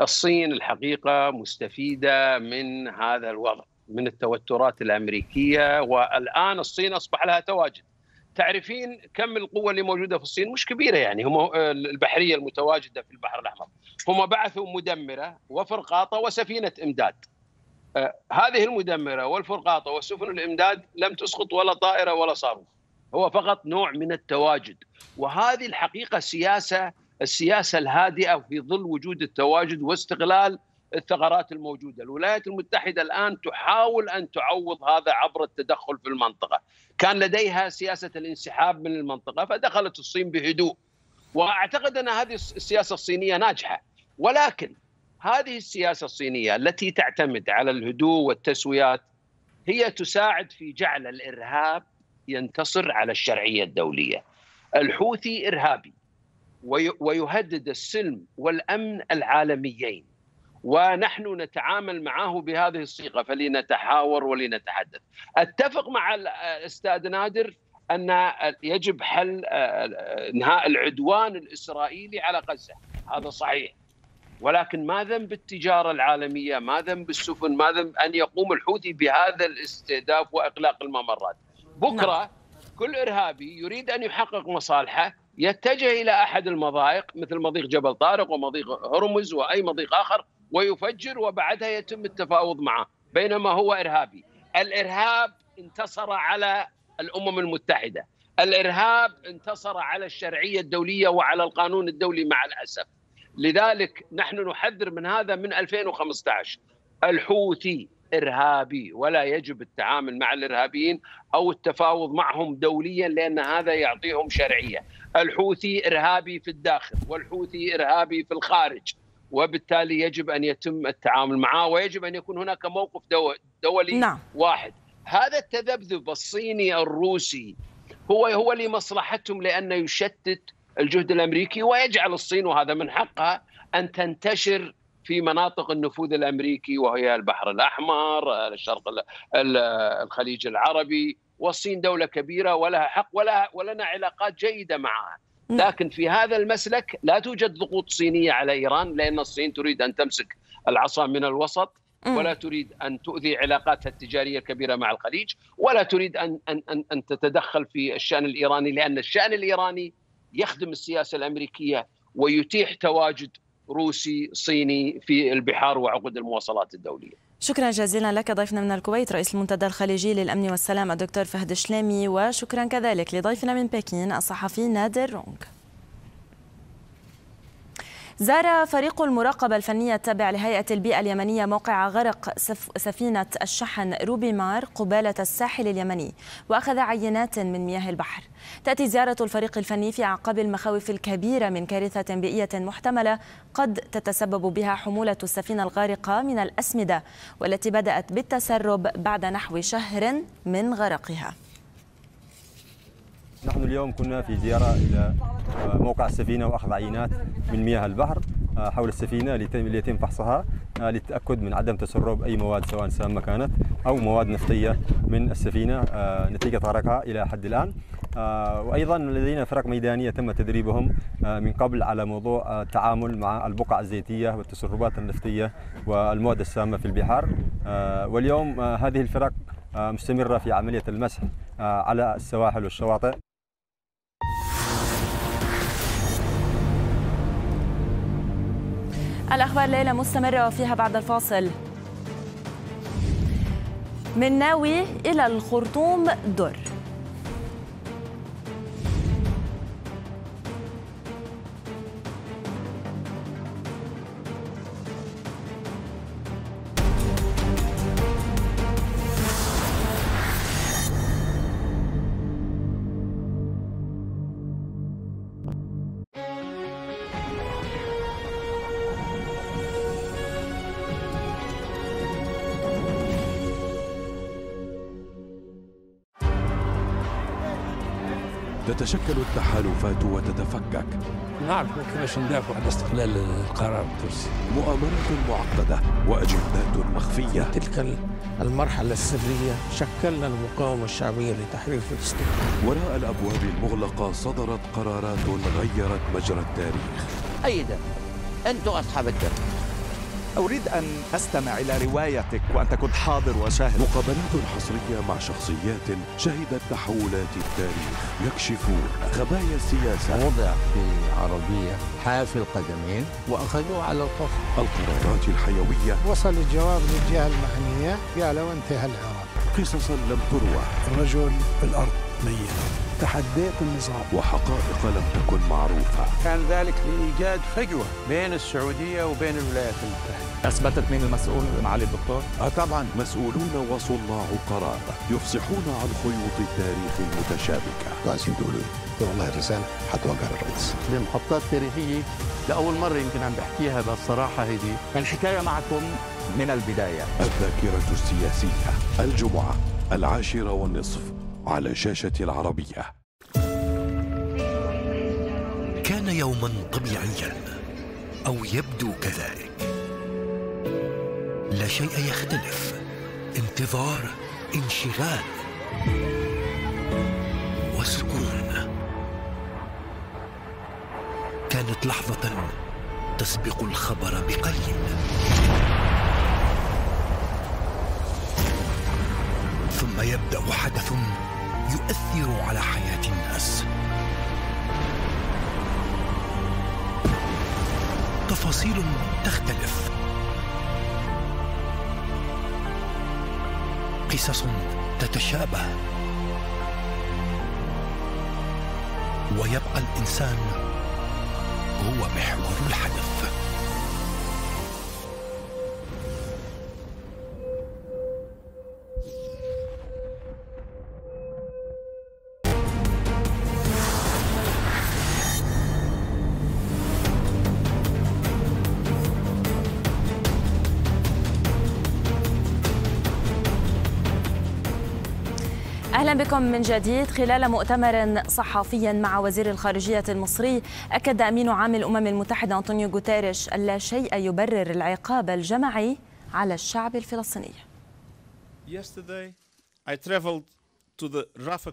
الصين الحقيقة مستفيدة من هذا الوضع من التوترات الأمريكية والآن الصين أصبح لها تواجد. تعرفين كم القوة اللي موجودة في الصين؟ مش كبيرة يعني هم البحرية المتواجدة في البحر الأحمر. هم بعثوا مدمرة وفرقاطة وسفينة إمداد. آه هذه المدمرة والفرقاطة وسفن الإمداد لم تسقط ولا طائرة ولا صاروخ. هو فقط نوع من التواجد. وهذه الحقيقة سياسة السياسة الهادئة في ظل وجود التواجد واستغلال الثغرات الموجودة، الولايات المتحدة الآن تحاول أن تعوض هذا عبر التدخل في المنطقة، كان لديها سياسة الانسحاب من المنطقة فدخلت الصين بهدوء. وأعتقد أن هذه السياسة الصينية ناجحة، ولكن هذه السياسة الصينية التي تعتمد على الهدوء والتسويات هي تساعد في جعل الإرهاب ينتصر على الشرعية الدولية. الحوثي إرهابي ويهدد السلم والأمن العالميين ونحن نتعامل معه بهذه الصيغة فلنتحاور ولنتحدث. أتفق مع الاستاذ نادر أن يجب حل إنهاء العدوان الإسرائيلي على غزة، هذا صحيح. ولكن ما ذنب التجارة العالمية؟ ما ذنب السفن؟ ما ذنب أن يقوم الحوثي بهذا الاستهداف واغلاق الممرات؟ بكرة نعم. كل إرهابي يريد أن يحقق مصالحه يتجه إلى أحد المضايق مثل مضيق جبل طارق ومضيق هرمز وأي مضيق آخر ويفجر وبعدها يتم التفاوض معه بينما هو إرهابي. الإرهاب انتصر على الأمم المتحدة. الإرهاب انتصر على الشرعية الدولية وعلى القانون الدولي مع الأسف. لذلك نحن نحذر من هذا من 2015 الحوثي إرهابي ولا يجب التعامل مع الإرهابيين أو التفاوض معهم دوليا لأن هذا يعطيهم شرعية الحوثي إرهابي في الداخل والحوثي إرهابي في الخارج وبالتالي يجب أن يتم التعامل معه ويجب أن يكون هناك موقف دولي نعم. واحد هذا التذبذب الصيني الروسي هو هو لمصلحتهم لأنه يشتت الجهد الأمريكي ويجعل الصين وهذا من حقها أن تنتشر في مناطق النفوذ الأمريكي وهي البحر الأحمر، الشرق الخليج العربي، والصين دولة كبيرة ولها حق ولها ولنا علاقات جيدة معها. لكن في هذا المسلك لا توجد ضغوط صينية على إيران لأن الصين تريد أن تمسك العصا من الوسط ولا تريد أن تؤذي علاقاتها التجارية الكبيرة مع الخليج ولا تريد أن أن أن, أن تتدخل في الشأن الإيراني لأن الشأن الإيراني يخدم السياسة الأمريكية ويتيح تواجد روسي صيني في البحار وعقد المواصلات الدولية. شكرا جزيلا لك ضيفنا من الكويت رئيس المنتدى الخليجي للأمن والسلام الدكتور فهد الشلامي وشكرا كذلك لضيفنا من بكين الصحفي نادر رونغ. زار فريق المراقبة الفنية التابع لهيئة البيئة اليمنية موقع غرق سفينة الشحن روبي مار قبالة الساحل اليمني وأخذ عينات من مياه البحر. تأتي زيارة الفريق الفني في أعقاب المخاوف الكبيرة من كارثة بيئية محتملة قد تتسبب بها حمولة السفينة الغارقة من الأسمدة والتي بدأت بالتسرب بعد نحو شهر من غرقها. نحن اليوم كنا في زيارة إلى آه، موقع السفينة وأخذ عينات من مياه البحر آه، حول السفينة ليتم فحصها آه، للتأكد من عدم تسرب أي مواد سواء سامة كانت أو مواد نفطية من السفينة نتيجة غرقها إلى حد الآن. وأيضا لدينا فرق ميدانية تم تدريبهم من قبل على موضوع التعامل مع البقع الزيتية والتسربات النفطية والمواد السامة في البحار. واليوم هذه الفرق مستمرة في عملية المسح على السواحل والشواطئ. الأخبار ليلة مستمرة وفيها بعد الفاصل. من ناوي إلى الخرطوم در تتشكل التحالفات وتتفكك. نعرف كيفاش ندافع عن استقلال القرار التونسي. مؤامرات معقدة وأجندات مخفية. تلك المرحلة السرية شكلنا المقاومة الشعبية لتحرير فلسطين. وراء الأبواب المغلقة صدرت قرارات غيرت مجرى التاريخ. أيضا أنتم أصحاب الدرب أريد أن أستمع إلى روايتك وأنت كنت حاضر وشاهد. مقابلات حصرية مع شخصيات شهدت تحولات التاريخ يكشفون خبايا السياسة. وضع في عربية حافي القدمين وأخذوه على القف القرارات الحيوية. وصل الجواب للجهة المحنية قالوا انتهى العراق قصصا لم تروى. الرجل في الأرض ميت. تحديت النظام. وحقائق لم تكن معروفة. كان ذلك لإيجاد فجوة بين السعودية وبين الولايات المتحدة. أثبتت مين المسؤول؟ معالي الدكتور؟ طبعا مسؤولون وصناع قرار يفصحون عن خيوط التاريخ المتشابكة. عايزين تقولوا والله الرسالة حتوقع الرئيس. لمحطات تاريخية لأول مرة يمكن عم بحكيها بالصراحة هذه الحكاية معكم من البداية. الذاكرة السياسية. الجمعة العاشرة والنصف على شاشة العربية. كان يوما طبيعيا أو يبدو كذلك. لا شيء يختلف. انتظار انشغال. وسكون. كانت لحظة تسبق الخبر بقليل. ثم يبدأ حدث يؤثر على حياة الناس. تفاصيل تختلف. قصص تتشابه. ويبقى الإنسان هو محور الحدث. بكم من جديد خلال مؤتمر صحفي مع وزير الخارجية المصري أكد أمين عام الأمم المتحدة أنطونيو غوتيريش أن لا شيء يبرر العقاب الجمعي على الشعب الفلسطيني. Yesterday I traveled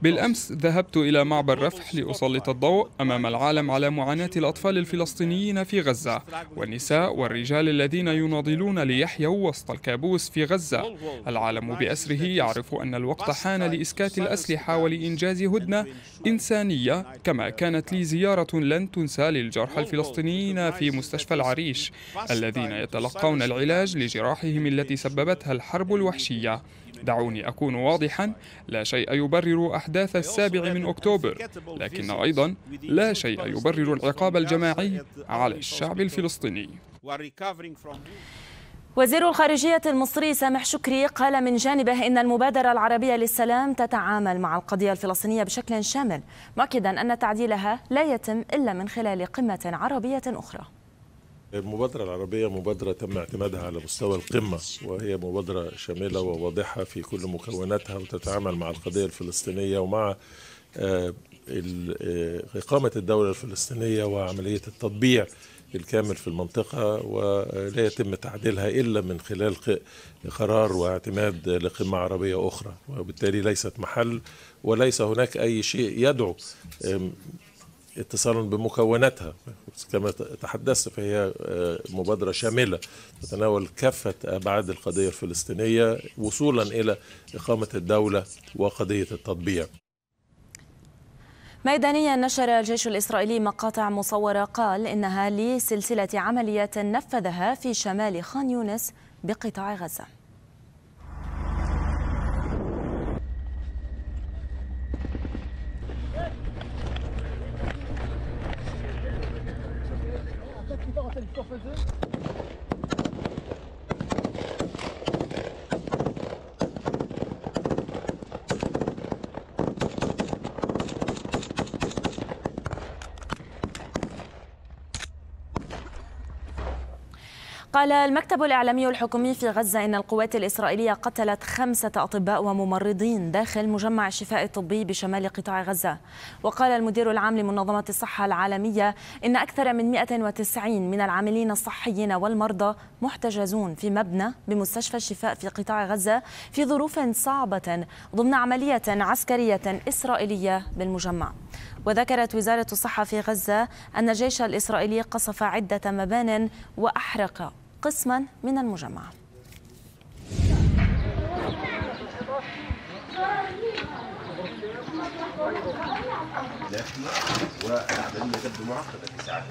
بالأمس ذهبت إلى معبر رفح لأسلط الضوء أمام العالم على معاناة الأطفال الفلسطينيين في غزة والنساء والرجال الذين يناضلون ليحيوا وسط الكابوس في غزة. العالم بأسره يعرف أن الوقت حان لإسكات الأسلحة ولإنجاز هدنة إنسانية كما كانت لي زيارة لن تنسى للجرحى الفلسطينيين في مستشفى العريش الذين يتلقون العلاج لجراحهم التي سببتها الحرب الوحشية. دعوني أكون واضحا لا شيء يبرر أحداث السابع من أكتوبر لكن أيضا لا شيء يبرر العقاب الجماعي على الشعب الفلسطيني. وزير الخارجية المصري سامح شكري قال من جانبه إن المبادرة العربية للسلام تتعامل مع القضية الفلسطينية بشكل شامل مؤكدا أن تعديلها لا يتم إلا من خلال قمة عربية أخرى. المبادرة العربية مبادرة تم اعتمادها على مستوى القمة وهي مبادرة شاملة وواضحة في كل مكوناتها وتتعامل مع القضية الفلسطينية ومع إقامة الدولة الفلسطينية وعملية التطبيع الكامل في المنطقة ولا يتم تعديلها إلا من خلال قرار واعتماد لقمة عربية أخرى وبالتالي ليست محل وليس هناك أي شيء يدعو اتصالا بمكوناتها. كما تحدثت فهي مبادرة شاملة تتناول كافة أبعاد القضية الفلسطينية وصولا إلى إقامة الدولة وقضية التطبيع. ميدانيا نشر الجيش الإسرائيلي مقاطع مصورة قال إنها لسلسلة عمليات نفذها في شمال خان يونس بقطاع غزة. pas quand elle قال المكتب الإعلامي الحكومي في غزة إن القوات الإسرائيلية قتلت خمسة أطباء وممرضين داخل مجمع الشفاء الطبي بشمال قطاع غزة. وقال المدير العام لمنظمة الصحة العالمية إن أكثر من 190 من العاملين الصحيين والمرضى محتجزون في مبنى بمستشفى الشفاء في قطاع غزة في ظروف صعبة ضمن عملية عسكرية إسرائيلية بالمجمع. وذكرت وزارة الصحة في غزة أن الجيش الإسرائيلي قصف عدة مبان وأحرق قسما من المجمع. في ساعات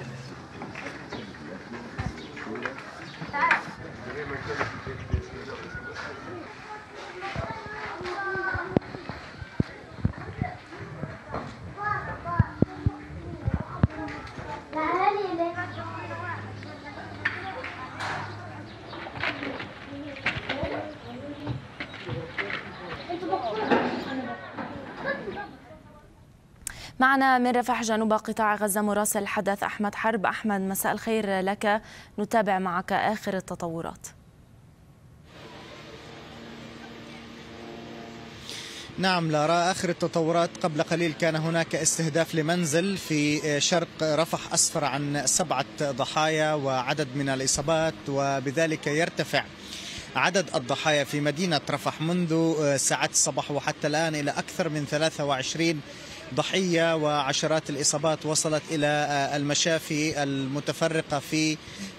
معنا من رفح جنوب قطاع غزة مراسل حدث أحمد حرب. أحمد مساء الخير لك. نتابع معك آخر التطورات. نعم لارا آخر التطورات. قبل قليل كان هناك استهداف لمنزل في شرق رفح أسفر عن سبعة ضحايا وعدد من الإصابات وبذلك يرتفع عدد الضحايا في مدينة رفح منذ ساعات الصباح وحتى الآن إلى أكثر من 23 ضحية وعشرات الإصابات وصلت إلى المشافي المتفرقة في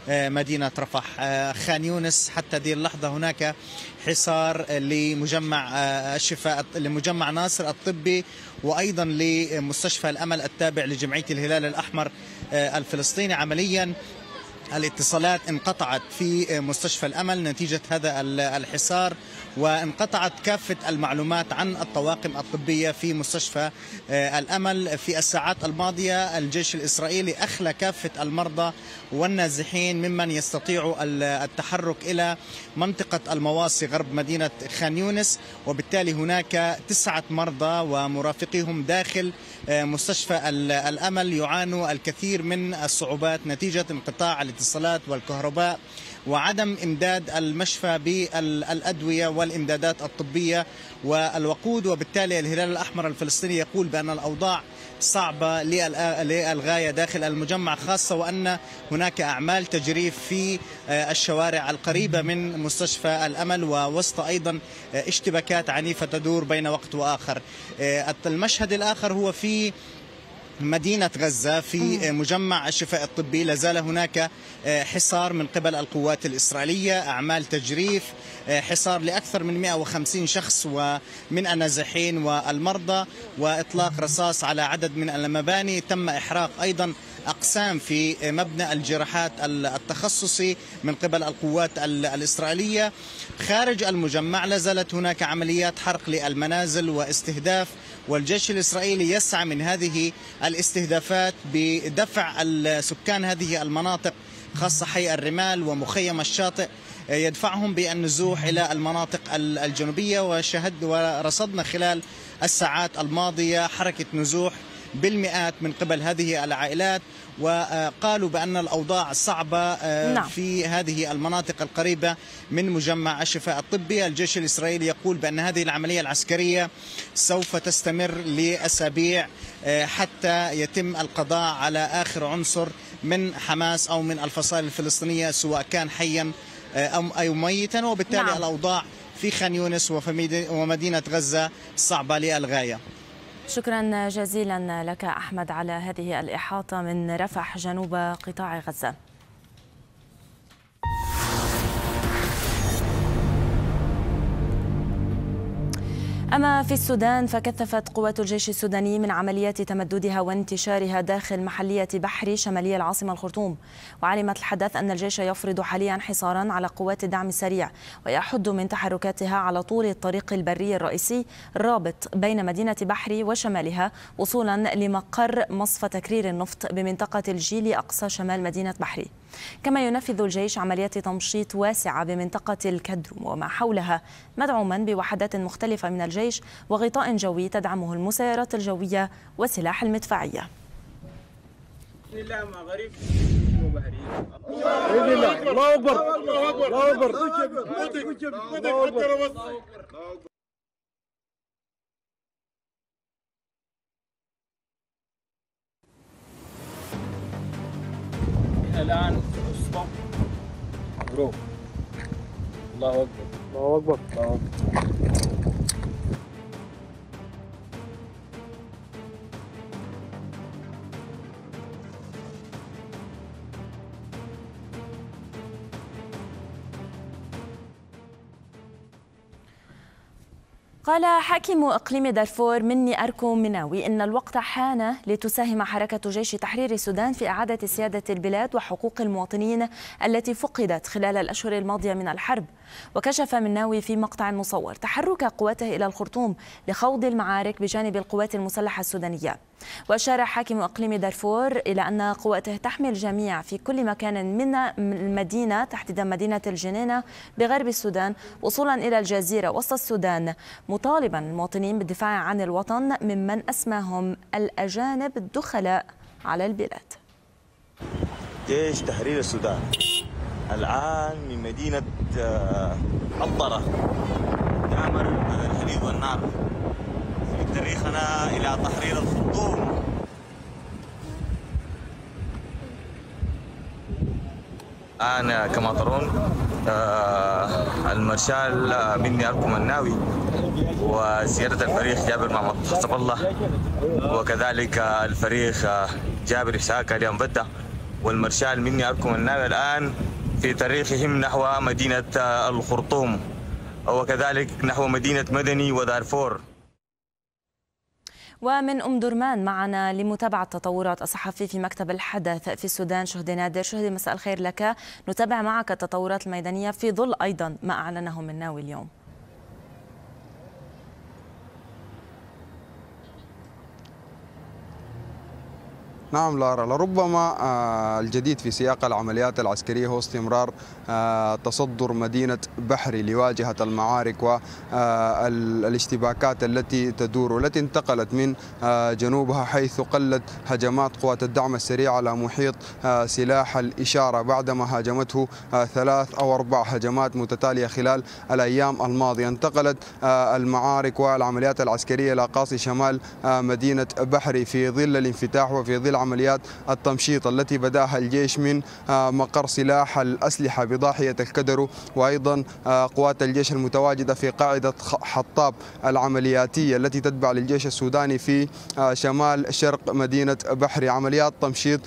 مدينة رفح. خان يونس حتى هذه اللحظة هناك حصار لمجمع الشفاء لمجمع ناصر الطبي وأيضا لمستشفى الأمل التابع لجمعية الهلال الأحمر الفلسطيني. عمليا الاتصالات انقطعت في مستشفى الأمل نتيجة هذا الحصار. وانقطعت كافة المعلومات عن الطواقم الطبية في مستشفى الأمل في الساعات الماضية الجيش الإسرائيلي أخلى كافة المرضى والنازحين ممن يستطيع التحرك إلى منطقة المواصي غرب مدينة خان يونس. وبالتالي هناك تسعة مرضى ومرافقيهم داخل مستشفى الأمل. يعانوا الكثير من الصعوبات نتيجة انقطاع الاتصالات والكهرباء. وعدم إمداد المشفى بالأدوية والإمدادات الطبية والوقود وبالتالي الهلال الأحمر الفلسطيني يقول بأن الأوضاع صعبة للغاية داخل المجمع خاصة وأن هناك أعمال تجريف في الشوارع القريبة من مستشفى الأمل ووسط أيضا اشتباكات عنيفة تدور بين وقت وآخر. المشهد الآخر هو في مدينة غزة في مجمع الشفاء الطبي. لازال هناك حصار من قبل القوات الإسرائيلية أعمال تجريف حصار لأكثر من 150 شخص ومن النازحين والمرضى وإطلاق رصاص على عدد من المباني. تم إحراق أيضا أقسام في مبنى الجراحات التخصصي من قبل القوات الإسرائيلية. خارج المجمع لازالت هناك عمليات حرق للمنازل واستهداف والجيش الإسرائيلي يسعى من هذه الاستهدافات بدفع سكان هذه المناطق خاصة حي الرمال ومخيم الشاطئ يدفعهم بالنزوح إلى المناطق الجنوبية وشهد ورصدنا خلال الساعات الماضية حركة نزوح بالمئات من قبل هذه العائلات وقالوا بأن الأوضاع صعبة نعم. في هذه المناطق القريبة من مجمع الشفاء الطبي الجيش الإسرائيلي يقول بأن هذه العملية العسكرية سوف تستمر لأسابيع حتى يتم القضاء على آخر عنصر من حماس أو من الفصائل الفلسطينية سواء كان حيا أو ميتا وبالتالي نعم. الأوضاع في خان يونس ومدينة غزة صعبة للغاية شكرا جزيلا لك أحمد على هذه الإحاطة من رفح جنوب قطاع غزة. أما في السودان فكثفت قوات الجيش السوداني من عمليات تمددها وانتشارها داخل محلية بحري شمالية العاصمة الخرطوم. وعلمت الحدث أن الجيش يفرض حاليا حصارا على قوات الدعم السريع ويحد من تحركاتها على طول الطريق البري الرئيسي الرابط بين مدينة بحري وشمالها وصولا لمقر مصفى تكرير النفط بمنطقة الجيل أقصى شمال مدينة بحري كما ينفذ الجيش عمليات تمشيط واسعة بمنطقة الكدرم وما حولها مدعوما بوحدات مختلفة من الجيش وغطاء جوي تدعمه المسيرات الجوية وسلاح المدفعية. الله اكبر الله. اكبر الله اكبر الآن ستوب مبروك الله أكبر. الله أكبر. الله أكبر. قال حاكم إقليم دارفور مني اركو مناوي إن الوقت حان لتساهم حركة جيش تحرير السودان في إعادة سيادة البلاد وحقوق المواطنين التي فقدت خلال الأشهر الماضية من الحرب. وكشف مناوي في مقطع مصور تحرك قواته إلى الخرطوم لخوض المعارك بجانب القوات المسلحة السودانية. وأشار حاكم إقليم دارفور إلى أن قواته تحمي الجميع في كل مكان من المدينة تحديدا مدينة الجنينة بغرب السودان وصولا إلى الجزيرة وسط السودان مطالبا المواطنين بالدفاع عن الوطن ممن أسماهم الأجانب الدخلاء على البلاد. جيش تحرير السودان الآن من مدينة الضرة تعمل على الحديد والنار. في طريقنا إلى تحرير الخرطوم. أنا كما ترون المرشال مني أركم الناوي وسيادة الفريق جابر محمد حسب الله وكذلك الفريق جابر إسحاق اليوم بدأ والمرشال مني أركم الناوي الآن في طريقهم نحو مدينة الخرطوم وكذلك نحو مدينة مدني ودارفور. ومن أم درمان معنا لمتابعة تطورات الصحفي في مكتب الحدث في السودان شهدي نادر. شهدي مساء الخير لك. نتابع معك التطورات الميدانية في ظل أيضا ما أعلنه مناوي اليوم. نعم لارا لربما آه، الجديد في سياق العمليات العسكرية هو استمرار آه، تصدر مدينة بحري لواجهة المعارك والاشتباكات التي تدور والتي انتقلت من جنوبها حيث قلت هجمات قوات الدعم السريع على محيط سلاح الإشارة بعدما هاجمته ثلاث أو أربع هجمات متتالية خلال الأيام الماضية. انتقلت المعارك والعمليات العسكرية إلى قاصي شمال مدينة بحري في ظل الانفتاح وفي ظل عمليات التمشيط التي بدأها الجيش من مقر سلاح الأسلحة بضاحية الكدرو وأيضا قوات الجيش المتواجدة في قاعدة حطاب العملياتية التي تتبع للجيش السوداني في شمال شرق مدينة بحري عمليات تمشيط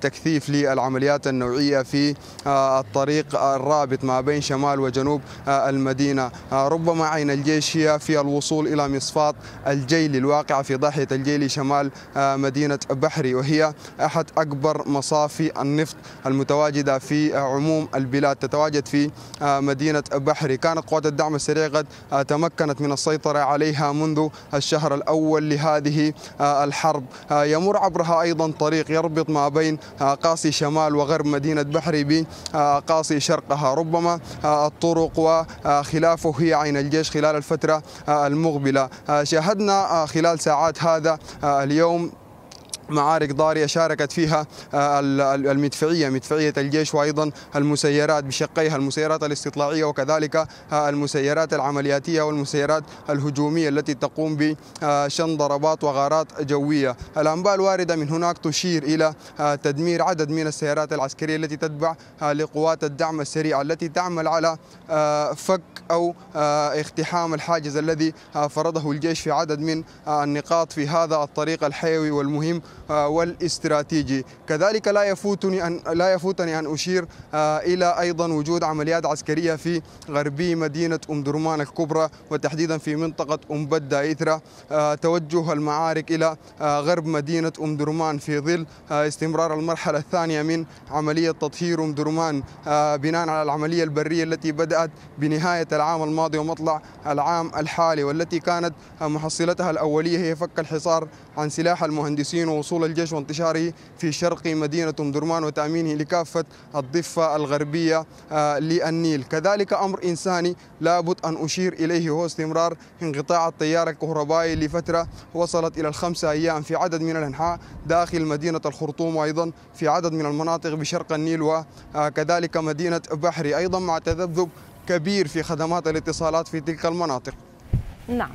تكثيف للعمليات النوعية في الطريق الرابط ما بين شمال وجنوب المدينة. ربما عين الجيش هي في الوصول إلى مصفاة الجيل الواقعة في ضاحية الجيل شمال مدينة بحري وهي أحد أكبر مصافي النفط المتواجدة في عموم البلاد تتواجد في مدينة بحري كانت قوات الدعم السريع قد تمكنت من السيطرة عليها منذ الشهر الأول لهذه الحرب. يمر عبرها أيضا طريق يربط ما بين قاصي شمال وغرب مدينة بحري بقاصي شرقها. ربما الطرق وخلافه هي عين الجيش خلال الفترة المقبلة. شاهدنا خلال ساعات هذا اليوم معارك ضارية شاركت فيها آه، المدفعية مدفعية الجيش وأيضا المسيرات بشقيها المسيرات الاستطلاعية وكذلك آه، المسيرات العملياتية والمسيرات الهجومية التي تقوم بشن ضربات وغارات جوية. الأنباء الواردة من هناك تشير إلى آه، تدمير عدد من السيارات العسكرية التي تتبع لقوات الدعم السريع التي تعمل على فك أو اقتحام الحاجز الذي فرضه الجيش في عدد من النقاط في هذا الطريق الحيوي والمهم. آه، والاستراتيجي. كذلك لا يفوتني أن لا يفوتني أن أشير آه، إلى أيضا وجود عمليات عسكرية في غربي مدينة أم درمان الكبرى وتحديدا في منطقة أم بدة إثر آه، توجه المعارك إلى غرب مدينة أم درمان في ظل استمرار المرحلة الثانية من عملية تطهير أم درمان. بناء على العملية البرية التي بدأت بنهاية العام الماضي ومطلع العام الحالي والتي كانت محصلتها الأولية هي فك الحصار عن سلاح المهندسين ووصول الجيش وانتشاره في شرق مدينة أم درمان وتأمينه لكافة الضفة الغربية آه، للنيل. كذلك أمر إنساني لابد أن أشير إليه هو استمرار انقطاع التيار الكهربائي لفترة وصلت إلى الخمسة أيام في عدد من الأنحاء داخل مدينة الخرطوم وأيضا في عدد من المناطق بشرق النيل وكذلك مدينة بحري. أيضا مع تذبذب كبير في خدمات الاتصالات في تلك المناطق. نعم.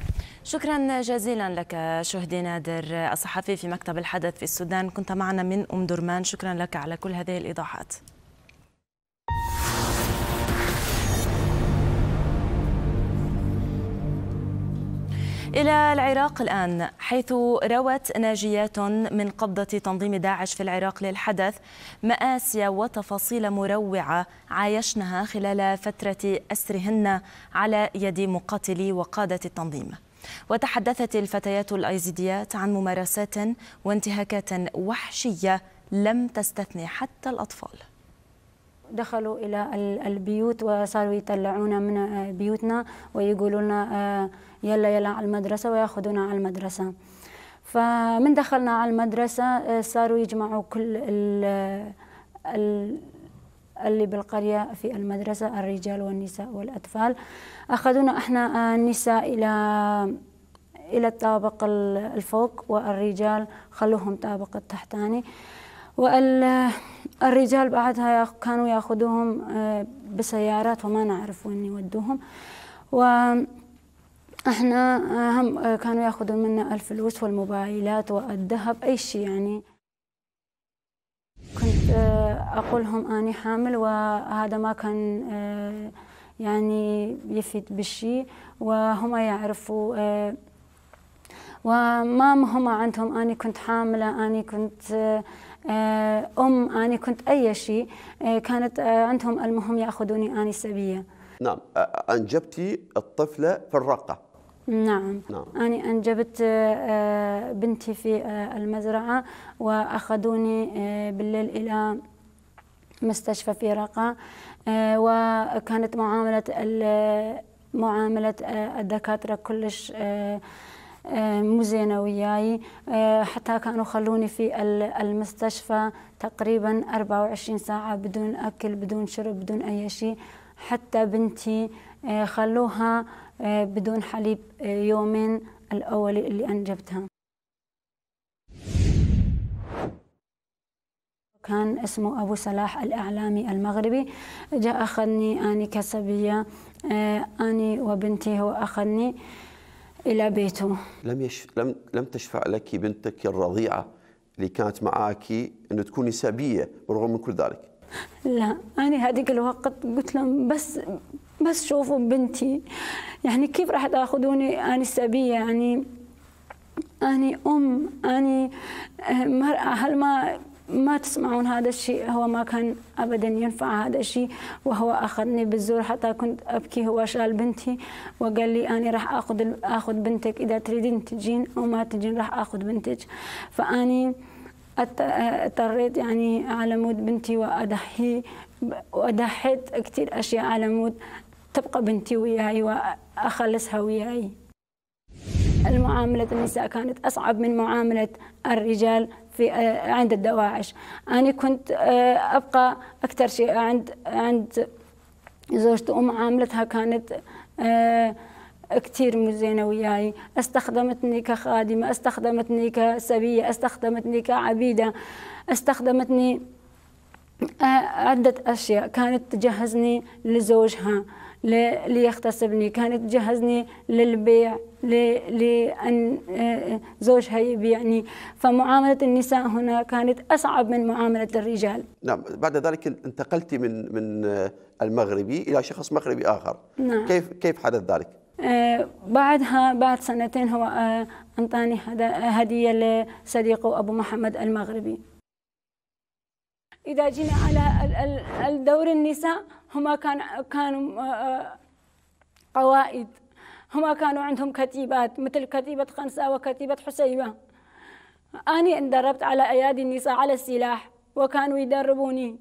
شكرا جزيلا لك شهدي نادر الصحفي في مكتب الحدث في السودان. كنت معنا من أم درمان. شكرا لك على كل هذه الإيضاحات. إلى العراق الآن حيث روت ناجيات من قبضة تنظيم داعش في العراق للحدث مآسي وتفاصيل مروعة عايشناها خلال فترة أسرهن على يد مقاتلي وقادة التنظيم. وتحدثت الفتيات الأيزيديات عن ممارسات وانتهاكات وحشية لم تستثني حتى الأطفال. دخلوا إلى البيوت وصاروا يطلعونا من بيوتنا ويقولوا لنا آه، يلا يلا على المدرسة ويأخذونا على المدرسة. فمن دخلنا على المدرسة آه، صاروا يجمعوا كل اللي بالقرية في المدرسة الرجال والنساء والأطفال. أخذونا إحنا النساء إلى إلى الطابق الفوق والرجال خلوهم طابق التحتاني. والرجال بعدها كانوا ياخذوهم آه، بسيارات وما نعرف وين يودوهم. و إحنا آه، هم آه، كانوا ياخذون منا الفلوس والموبايلات والذهب أي شيء يعني. كنت أقول لهم أني حامل وهذا ما كان يعني يفيد بالشيء وهم يعرفوا وما هم عندهم أني كنت حاملة أني كنت آه، أم أني كنت أي شيء آه، كانت آه، عندهم المهم يأخذوني أني سبية. نعم أنجبتي الطفلة في الرقة نعم. نعم أنا أنجبت بنتي في المزرعة وأخذوني بالليل إلى مستشفى في رقة وكانت معاملة معاملة الدكاترة كلش مو زينة وياي حتى كانوا خلوني في المستشفى تقريبا 24 ساعة بدون أكل بدون شرب بدون أي شيء حتى بنتي خلوها بدون حليب يومين الأول اللي أنجبتها. كان اسمه أبو صلاح الإعلامي المغربي. جاء أخذني أني كسبية أني وبنتي هو أخذني إلى بيته. لم يش... لم لم تشفع لك بنتك الرضيعة اللي كانت معك أنه تكوني سبية بالرغم من كل ذلك؟ لا أنا هذيك الوقت قلت لهم بس بس شوفوا بنتي. يعني كيف راح تاخذوني؟ أنا سبية يعني أني أم أني مرأة هل ما ما تسمعون هذا الشيء؟ هو ما كان ابدا ينفع هذا الشيء وهو أخذني بالزور حتى كنت أبكي. هو شال بنتي وقال لي أنا راح آخذ آخذ بنتك. إذا تريدين تجين أو ما تجين راح آخذ بنتك. فاني اضطريت يعني على مود بنتي وأضحي وأضحيت كثير أشياء على مود. تبقى بنتي وياي وأخلصها وياي. المعاملة النساء كانت أصعب من معاملة الرجال في عند الدواعش. أنا كنت أبقى أكثر شيء عند عند زوجتي ومعاملتها كانت كثير مو زينه وياي. استخدمتني كخادمة استخدمتني كسبية استخدمتني كعبيدة استخدمتني عدة أشياء. كانت تجهزني لزوجها ليغتصبني. كانت تجهزني للبيع لأن زوجها يبيعني. فمعاملة النساء هنا كانت أصعب من معاملة الرجال. نعم بعد ذلك انتقلت من من المغربي إلى شخص مغربي آخر. نعم. كيف كيف حدث ذلك؟ آه بعدها بعد سنتين هو آه أنطاني هدية لصديقه أبو محمد المغربي. إذا جينا على الدور النساء هما كان كانوا قوائد هما كانوا عندهم كتيبات مثل كتيبة خنساء وكتيبة حسيبة. أنا اندربت على أيادي النساء على السلاح وكانوا يدربوني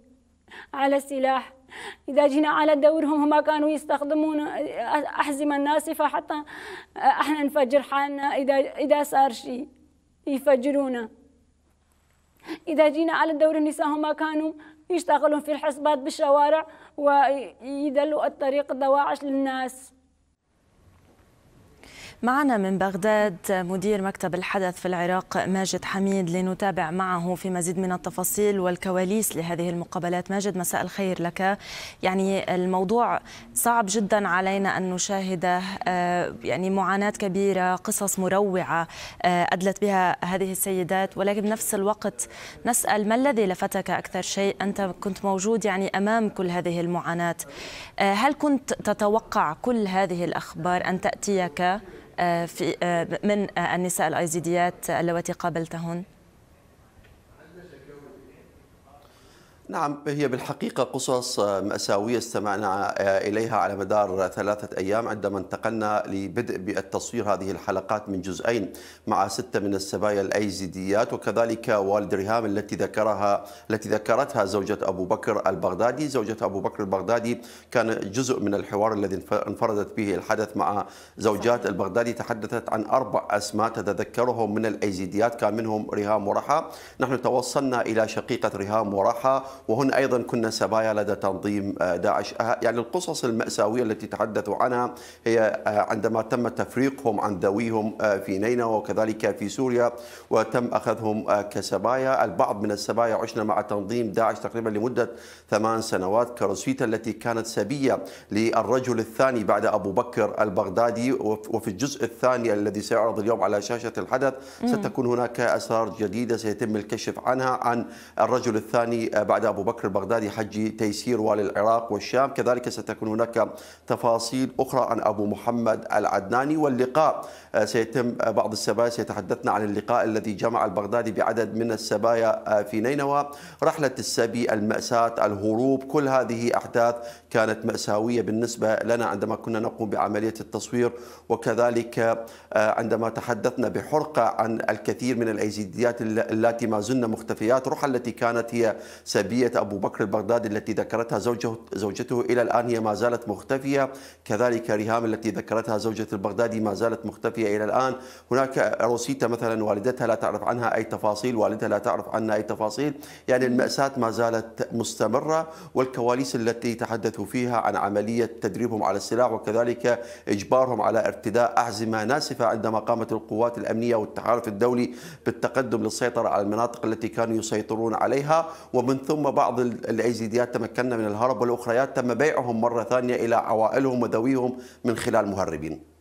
على السلاح. إذا جينا على دورهم هما كانوا يستخدمون أحزمة ناسفة حتى أحنا نفجر حالنا إذا إذا صار شيء يفجرونا إذا جينا على دور النساء هما كانوا يشتغلون في الحسبات بالشوارع ويدلوا الطريق الدواعش للناس. معنا من بغداد مدير مكتب الحدث في العراق ماجد حميد لنتابع معه في مزيد من التفاصيل والكواليس لهذه المقابلات. ماجد مساء الخير لك. يعني الموضوع صعب جدا علينا أن نشاهده. يعني معاناة كبيرة قصص مروعة أدلت بها هذه السيدات. ولكن بنفس الوقت نسأل ما الذي لفتك أكثر شيء؟ أنت كنت موجود يعني أمام كل هذه المعاناة. هل كنت تتوقع كل هذه الأخبار أن تأتيك؟ في من النساء الأيزيديات اللواتي قابلتهن؟ نعم هي بالحقيقة قصص مأساوية استمعنا إليها على مدار ثلاثة أيام عندما انتقلنا لبدء بالتصوير هذه الحلقات من جزئين مع ستة من السبايا الأيزيديات وكذلك والد ريهام التي ذكرها التي ذكرتها زوجة أبو بكر البغدادي. زوجة أبو بكر البغدادي كان جزء من الحوار الذي انفردت به الحدث مع زوجات البغدادي تحدثت عن أربع أسماء تتذكرهم من الأيزيديات كان منهم ريهام ورحى. نحن توصلنا إلى شقيقة ريهام ورحى وهن أيضا كنا سبايا لدى تنظيم داعش. يعني القصص المأساوية التي تحدثوا عنها هي عندما تم تفريقهم عن ذويهم في نينوى وكذلك في سوريا وتم أخذهم كسبايا. البعض من السبايا عشنا مع تنظيم داعش تقريبا لمدة ثمان سنوات كروسفيتا التي كانت سبية للرجل الثاني بعد أبو بكر البغدادي وفي الجزء الثاني الذي سيعرض اليوم على شاشة الحدث ستكون هناك أسرار جديدة سيتم الكشف عنها عن الرجل الثاني بعد أبو بكر البغدادي حجي تيسير والي العراق والشام. كذلك ستكون هناك تفاصيل أخرى عن أبو محمد العدناني. واللقاء سيتم بعض السبايا سيتحدثنا عن اللقاء الذي جمع البغدادي بعدد من السبايا في نينوى. رحلة السبي المأساة الهروب كل هذه أحداث كانت مأساوية بالنسبة لنا عندما كنا نقوم بعملية التصوير. وكذلك عندما تحدثنا بحرقة عن الكثير من الأيزيديات التي ما زلن مختفيات رحى التي كانت هي سبي سبية أبو بكر البغدادي التي ذكرتها زوجته, زوجته إلى الآن هي ما زالت مختفية. كذلك ريهام التي ذكرتها زوجة البغدادي ما زالت مختفية. إلى الآن. هناك روسيتا مثلا والدتها لا تعرف عنها أي تفاصيل والدها لا تعرف عنها أي تفاصيل. يعني المأساة ما زالت مستمرة والكواليس التي تحدثوا فيها عن عملية تدريبهم على السلاح وكذلك إجبارهم على ارتداء أحزمة ناسفة عندما قامت القوات الأمنية والتحالف الدولي بالتقدم للسيطرة على المناطق التي كانوا يسيطرون عليها. ومن ثم بعض الأيزيديات تمكنا من الهرب والأخريات تم بيعهم مرة ثانية إلى عوائلهم وذويهم من خلال مهربين.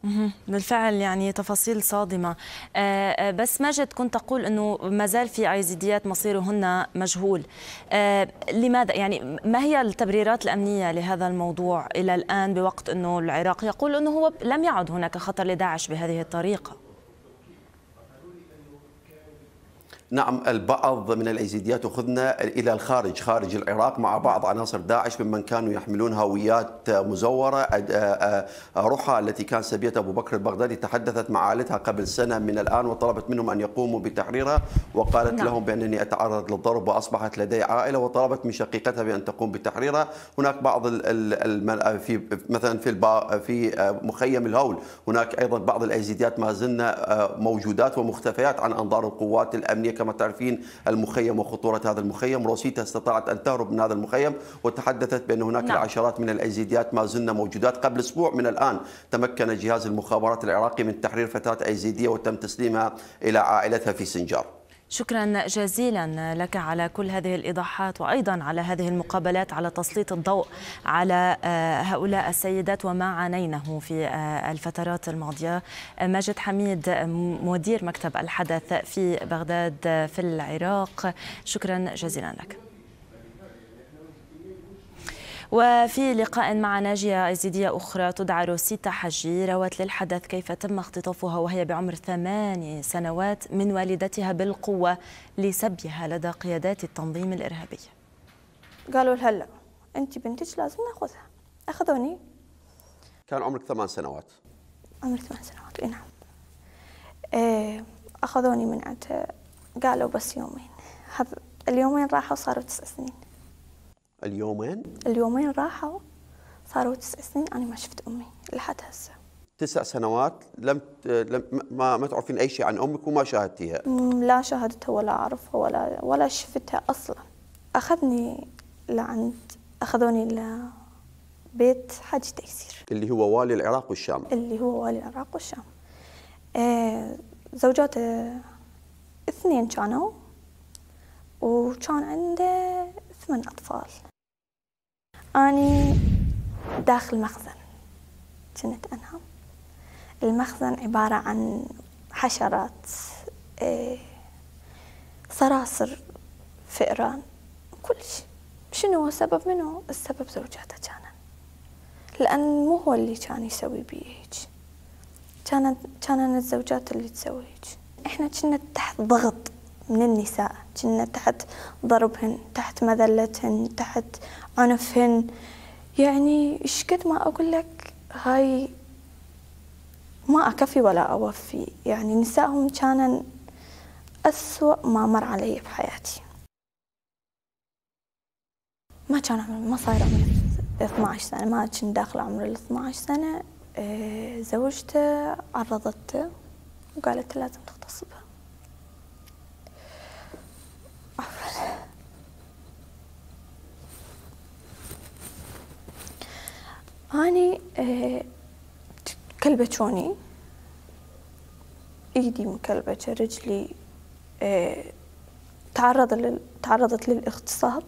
بالفعل يعني تفاصيل صادمة. آه، آه، بس ماجد كنت تقول أنه ما زال في عيزيديات مصيرهن مجهول. آه، لماذا؟ يعني ما هي التبريرات الأمنية لهذا الموضوع إلى الآن بوقت أنه العراق يقول أنه هو لم يعد هناك خطر لداعش بهذه الطريقة؟ نعم البعض من الايزيديات أخذنا إلى الخارج خارج العراق مع بعض عناصر داعش ممن كانوا يحملون هويات مزورة آه، آه، رحى التي كان سبيه أبو بكر البغدادي تحدثت مع عائلتها قبل سنة من الآن وطلبت منهم أن يقوموا بتحريرها وقالت نعم. لهم بأنني أتعرض للضرب وأصبحت لدي عائلة وطلبت من شقيقتها بأن تقوم بتحريرها هناك بعض ال في مثلا في في آه، مخيم الهول هناك أيضا بعض الايزيديات ما زلنا موجودات ومختفيات عن أنظار القوات الأمنية كما تعرفين المخيم وخطورة هذا المخيم. روسيتا استطاعت أن تهرب من هذا المخيم وتحدثت بأن هناك نعم. العشرات من الأيزيديات ما زلنا موجودات. قبل أسبوع من الآن تمكن جهاز المخابرات العراقي من تحرير فتاة أيزيدية وتم تسليمها إلى عائلتها في سنجار. شكرا جزيلا لك على كل هذه الإيضاحات وأيضا على هذه المقابلات على تسليط الضوء على آه، هؤلاء السيدات وما عانينه في آه، الفترات الماضية. ماجد حميد مدير مكتب الحدث في بغداد في العراق. شكرا جزيلا لك. وفي لقاء مع ناجية أيزيدية أخرى تدعى روسيتا حجي روت للحدث كيف تم اختطافها وهي بعمر ثمان سنوات من والدتها بالقوة لسبيها لدى قيادات التنظيم الإرهابي. قالوا لها لا أنت بنتك لازم نأخذها. أخذوني؟ كان عمرك ثمان سنوات. عمري ثمان سنوات إي نعم. إيه أخذوني من عندها قالوا بس يومين. هذا اليومين راحوا صاروا تسع سنين. اليومين؟ اليومين راحوا صاروا تسع سنين أنا ما شفت أمي لحد هسه. تسع سنوات لم لم ما ما تعرفين أي شيء عن أمك وما شاهدتيها؟ لا شاهدتها ولا أعرفها ولا ولا شفتها أصلا. أخذني لعند أخذوني لبيت حاج تيسير. اللي هو والي العراق والشام. اللي هو والي العراق والشام. آه زوجاته اثنين كانوا وكان عنده ثمان أطفال. أني داخل مخزن كنت أنام. المخزن عبارة عن حشرات إيه، صراصر فئران كل شيء. شنو هو السبب؟ منه السبب زوجاته كان لأن مو هو اللي كان يسوي بيه هيك كانت كانت الزوجات اللي تسوي هيك إحنا كنا تحت ضغط. من النساء. كنا تحت ضربهن تحت مذلتهن تحت عنفهن. يعني إيش قد ما أقول لك هاي ما أكفي ولا أوفي. يعني نسائهم كان أسوأ ما مر علي بحياتي ما كان عمري ما صاير عمري 12 سنة. ما كنت داخلة عمر ال 12 سنة. آه، زوجته عرضته وقالت لازم تغتصبها. أني آه، كلبشوني إيدي مكلبشة رجلي آه، تعرض لل... تعرضت للاغتصاب.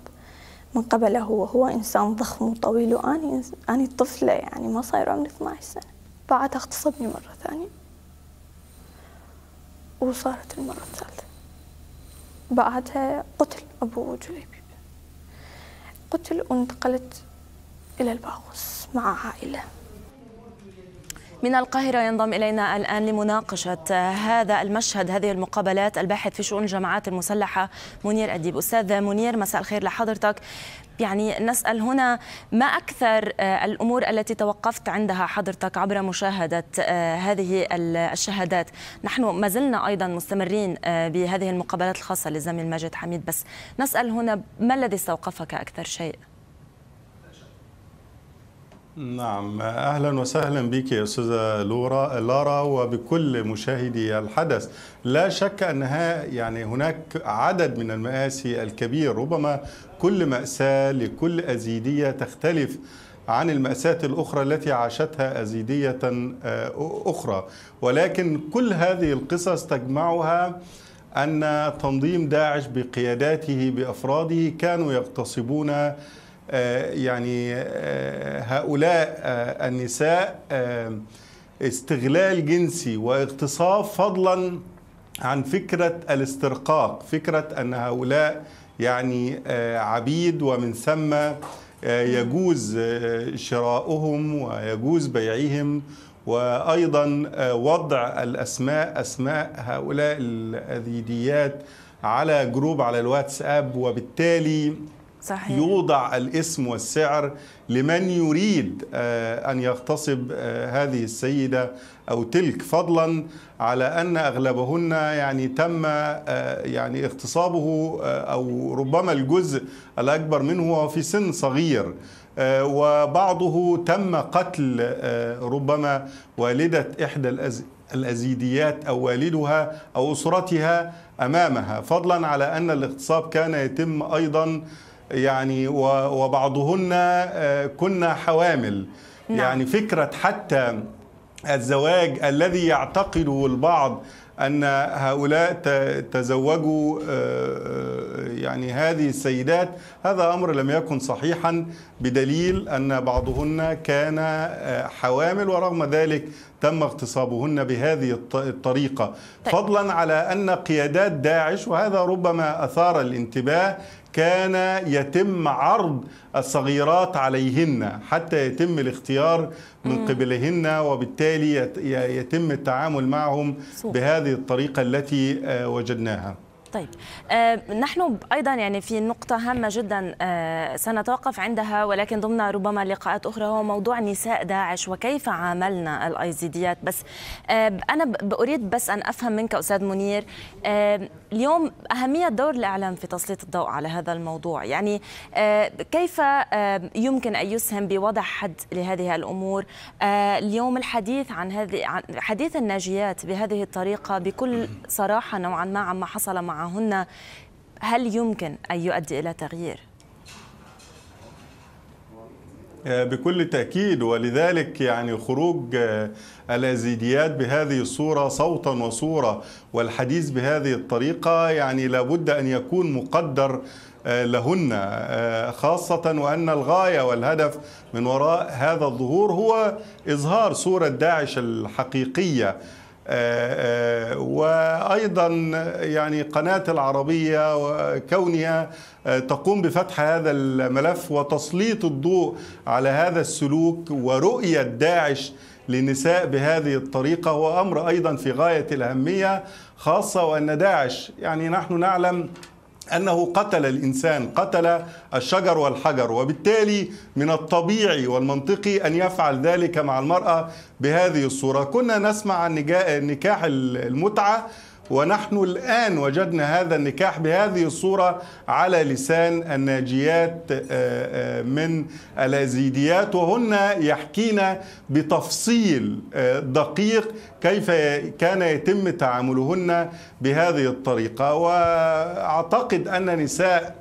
من قبله هو هو إنسان ضخم وطويل وأني أني طفلة يعني ما صاير عمري 12 سنة. بعدها اغتصبني مرة ثانية. وصارت المرة الثالثة. بعدها قتل أبو جليبي. قتل وانتقلت إلى الباغوس مع عائلة. من القاهرة ينضم إلينا الآن لمناقشة هذا المشهد هذه المقابلات. الباحث في شؤون الجماعات المسلحة منير أديب. أستاذ منير مساء الخير لحضرتك. يعني نسأل هنا ما أكثر الأمور التي توقفت عندها حضرتك عبر مشاهدة هذه الشهادات؟ نحن ما زلنا أيضا مستمرين بهذه المقابلات الخاصة للزميل ماجد حميد بس نسأل هنا ما الذي استوقفك أكثر شيء؟ نعم أهلا وسهلا بك يا أستاذة لورا لارا وبكل مشاهدي الحدث. لا شك أنها يعني هناك عدد من المآسي الكبير ربما كل مأساة لكل أزيدية تختلف عن المأساة الأخرى التي عاشتها أزيدية أخرى. ولكن كل هذه القصص تجمعها أن تنظيم داعش بقياداته بأفراده كانوا يغتصبون يعني هؤلاء النساء استغلال جنسي واغتصاب فضلا عن فكرة الاسترقاق فكرة أن هؤلاء يعني عبيد ومن ثم يجوز شراؤهم ويجوز بيعهم وأيضا وضع الأسماء أسماء هؤلاء الأذيديات على جروب على الواتساب وبالتالي صحيح. يوضع الاسم والسعر لمن يريد أن يغتصب هذه السيدة أو تلك فضلا على أن أغلبهن يعني تم يعني اغتصابه أو ربما الجزء الأكبر منه في سن صغير وبعضه تم قتل ربما والدة إحدى الأزيديات أو والدها أو أسرتها أمامها فضلا على أن الاغتصاب كان يتم أيضا يعني وبعضهن كنا حوامل. نعم. يعني فكرة حتى الزواج الذي يعتقده البعض أن هؤلاء تزوجوا يعني هذه السيدات هذا أمر لم يكن صحيحا بدليل أن بعضهن كان حوامل ورغم ذلك تم اغتصابهن بهذه الطريقة. فضلا على أن قيادات داعش وهذا ربما أثار الانتباه كان يتم عرض الصغيرات عليهن حتى يتم الاختيار من قبلهن وبالتالي يتم التعامل معهم بهذه الطريقة التي وجدناها. طيب آه نحن أيضا يعني في نقطة هامة جدا آه سنتوقف عندها ولكن ضمن ربما لقاءات أخرى هو موضوع نساء داعش وكيف عاملنا الايزيديات بس آه أنا أريد بس أن أفهم منك أستاذ منير اليوم أهمية دور الإعلام في تسليط الضوء على هذا الموضوع. يعني كيف يمكن أن يسهم بوضع حد لهذه الأمور؟ اليوم الحديث عن هذه حديث الناجيات بهذه الطريقة بكل صراحة نوعا ما عما حصل مع معهن هل يمكن أن يؤدي إلى تغيير؟ بكل تأكيد ولذلك يعني خروج الأزيديات بهذه الصورة صوتا وصورة والحديث بهذه الطريقة يعني لابد أن يكون مقدر لهن خاصة وأن الغاية والهدف من وراء هذا الظهور هو إظهار صورة داعش الحقيقية وأيضا يعني قناة العربية وكونها تقوم بفتح هذا الملف وتسليط الضوء على هذا السلوك ورؤية داعش للنساء بهذه الطريقة هو أمر أيضا في غاية الأهمية خاصة وأن داعش يعني نحن نعلم أنه قتل الإنسان قتل الشجر والحجر وبالتالي من الطبيعي والمنطقي أن يفعل ذلك مع المرأة بهذه الصورة. كنا نسمع عن نكاح المتعة ونحن الآن وجدنا هذا النكاح بهذه الصورة على لسان الناجيات من الأزيديات وهن يحكين بتفصيل دقيق كيف كان يتم تعاملهن بهذه الطريقة. وأعتقد أن نساء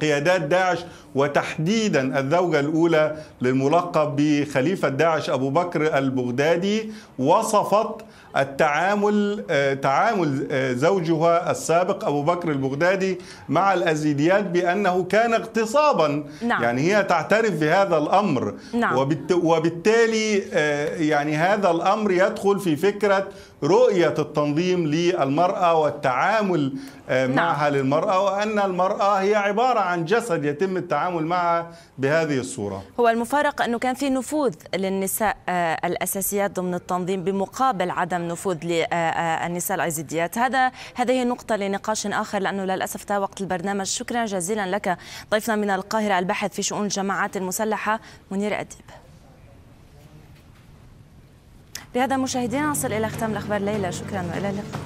قيادات داعش وتحديدا الزوجة الأولى للملقب بخليفة داعش أبو بكر البغدادي وصفت التعامل تعامل زوجها السابق أبو بكر البغدادي مع الازيديات بأنه كان اغتصابا نعم. يعني هي تعترف بهذا الأمر نعم. وبالتالي يعني هذا الأمر يدخل في فكرة رؤية التنظيم للمرأة والتعامل معها نعم. للمرأة وأن المرأة هي عبارة عن جسد يتم التعامل معها بهذه الصورة. هو المفارق أنه كان في نفوذ للنساء الأساسيات ضمن التنظيم بمقابل عدم نفوذ للنساء الازيديات، هذا هذه نقطة لنقاش آخر لأنه للأسف انتهى وقت البرنامج، شكرا جزيلا لك ضيفنا من القاهرة الباحث في شؤون الجماعات المسلحة منير أديب. بهذا مشاهدينا نصل إلى ختام الأخبار ليلى. شكرا وإلى اللقاء.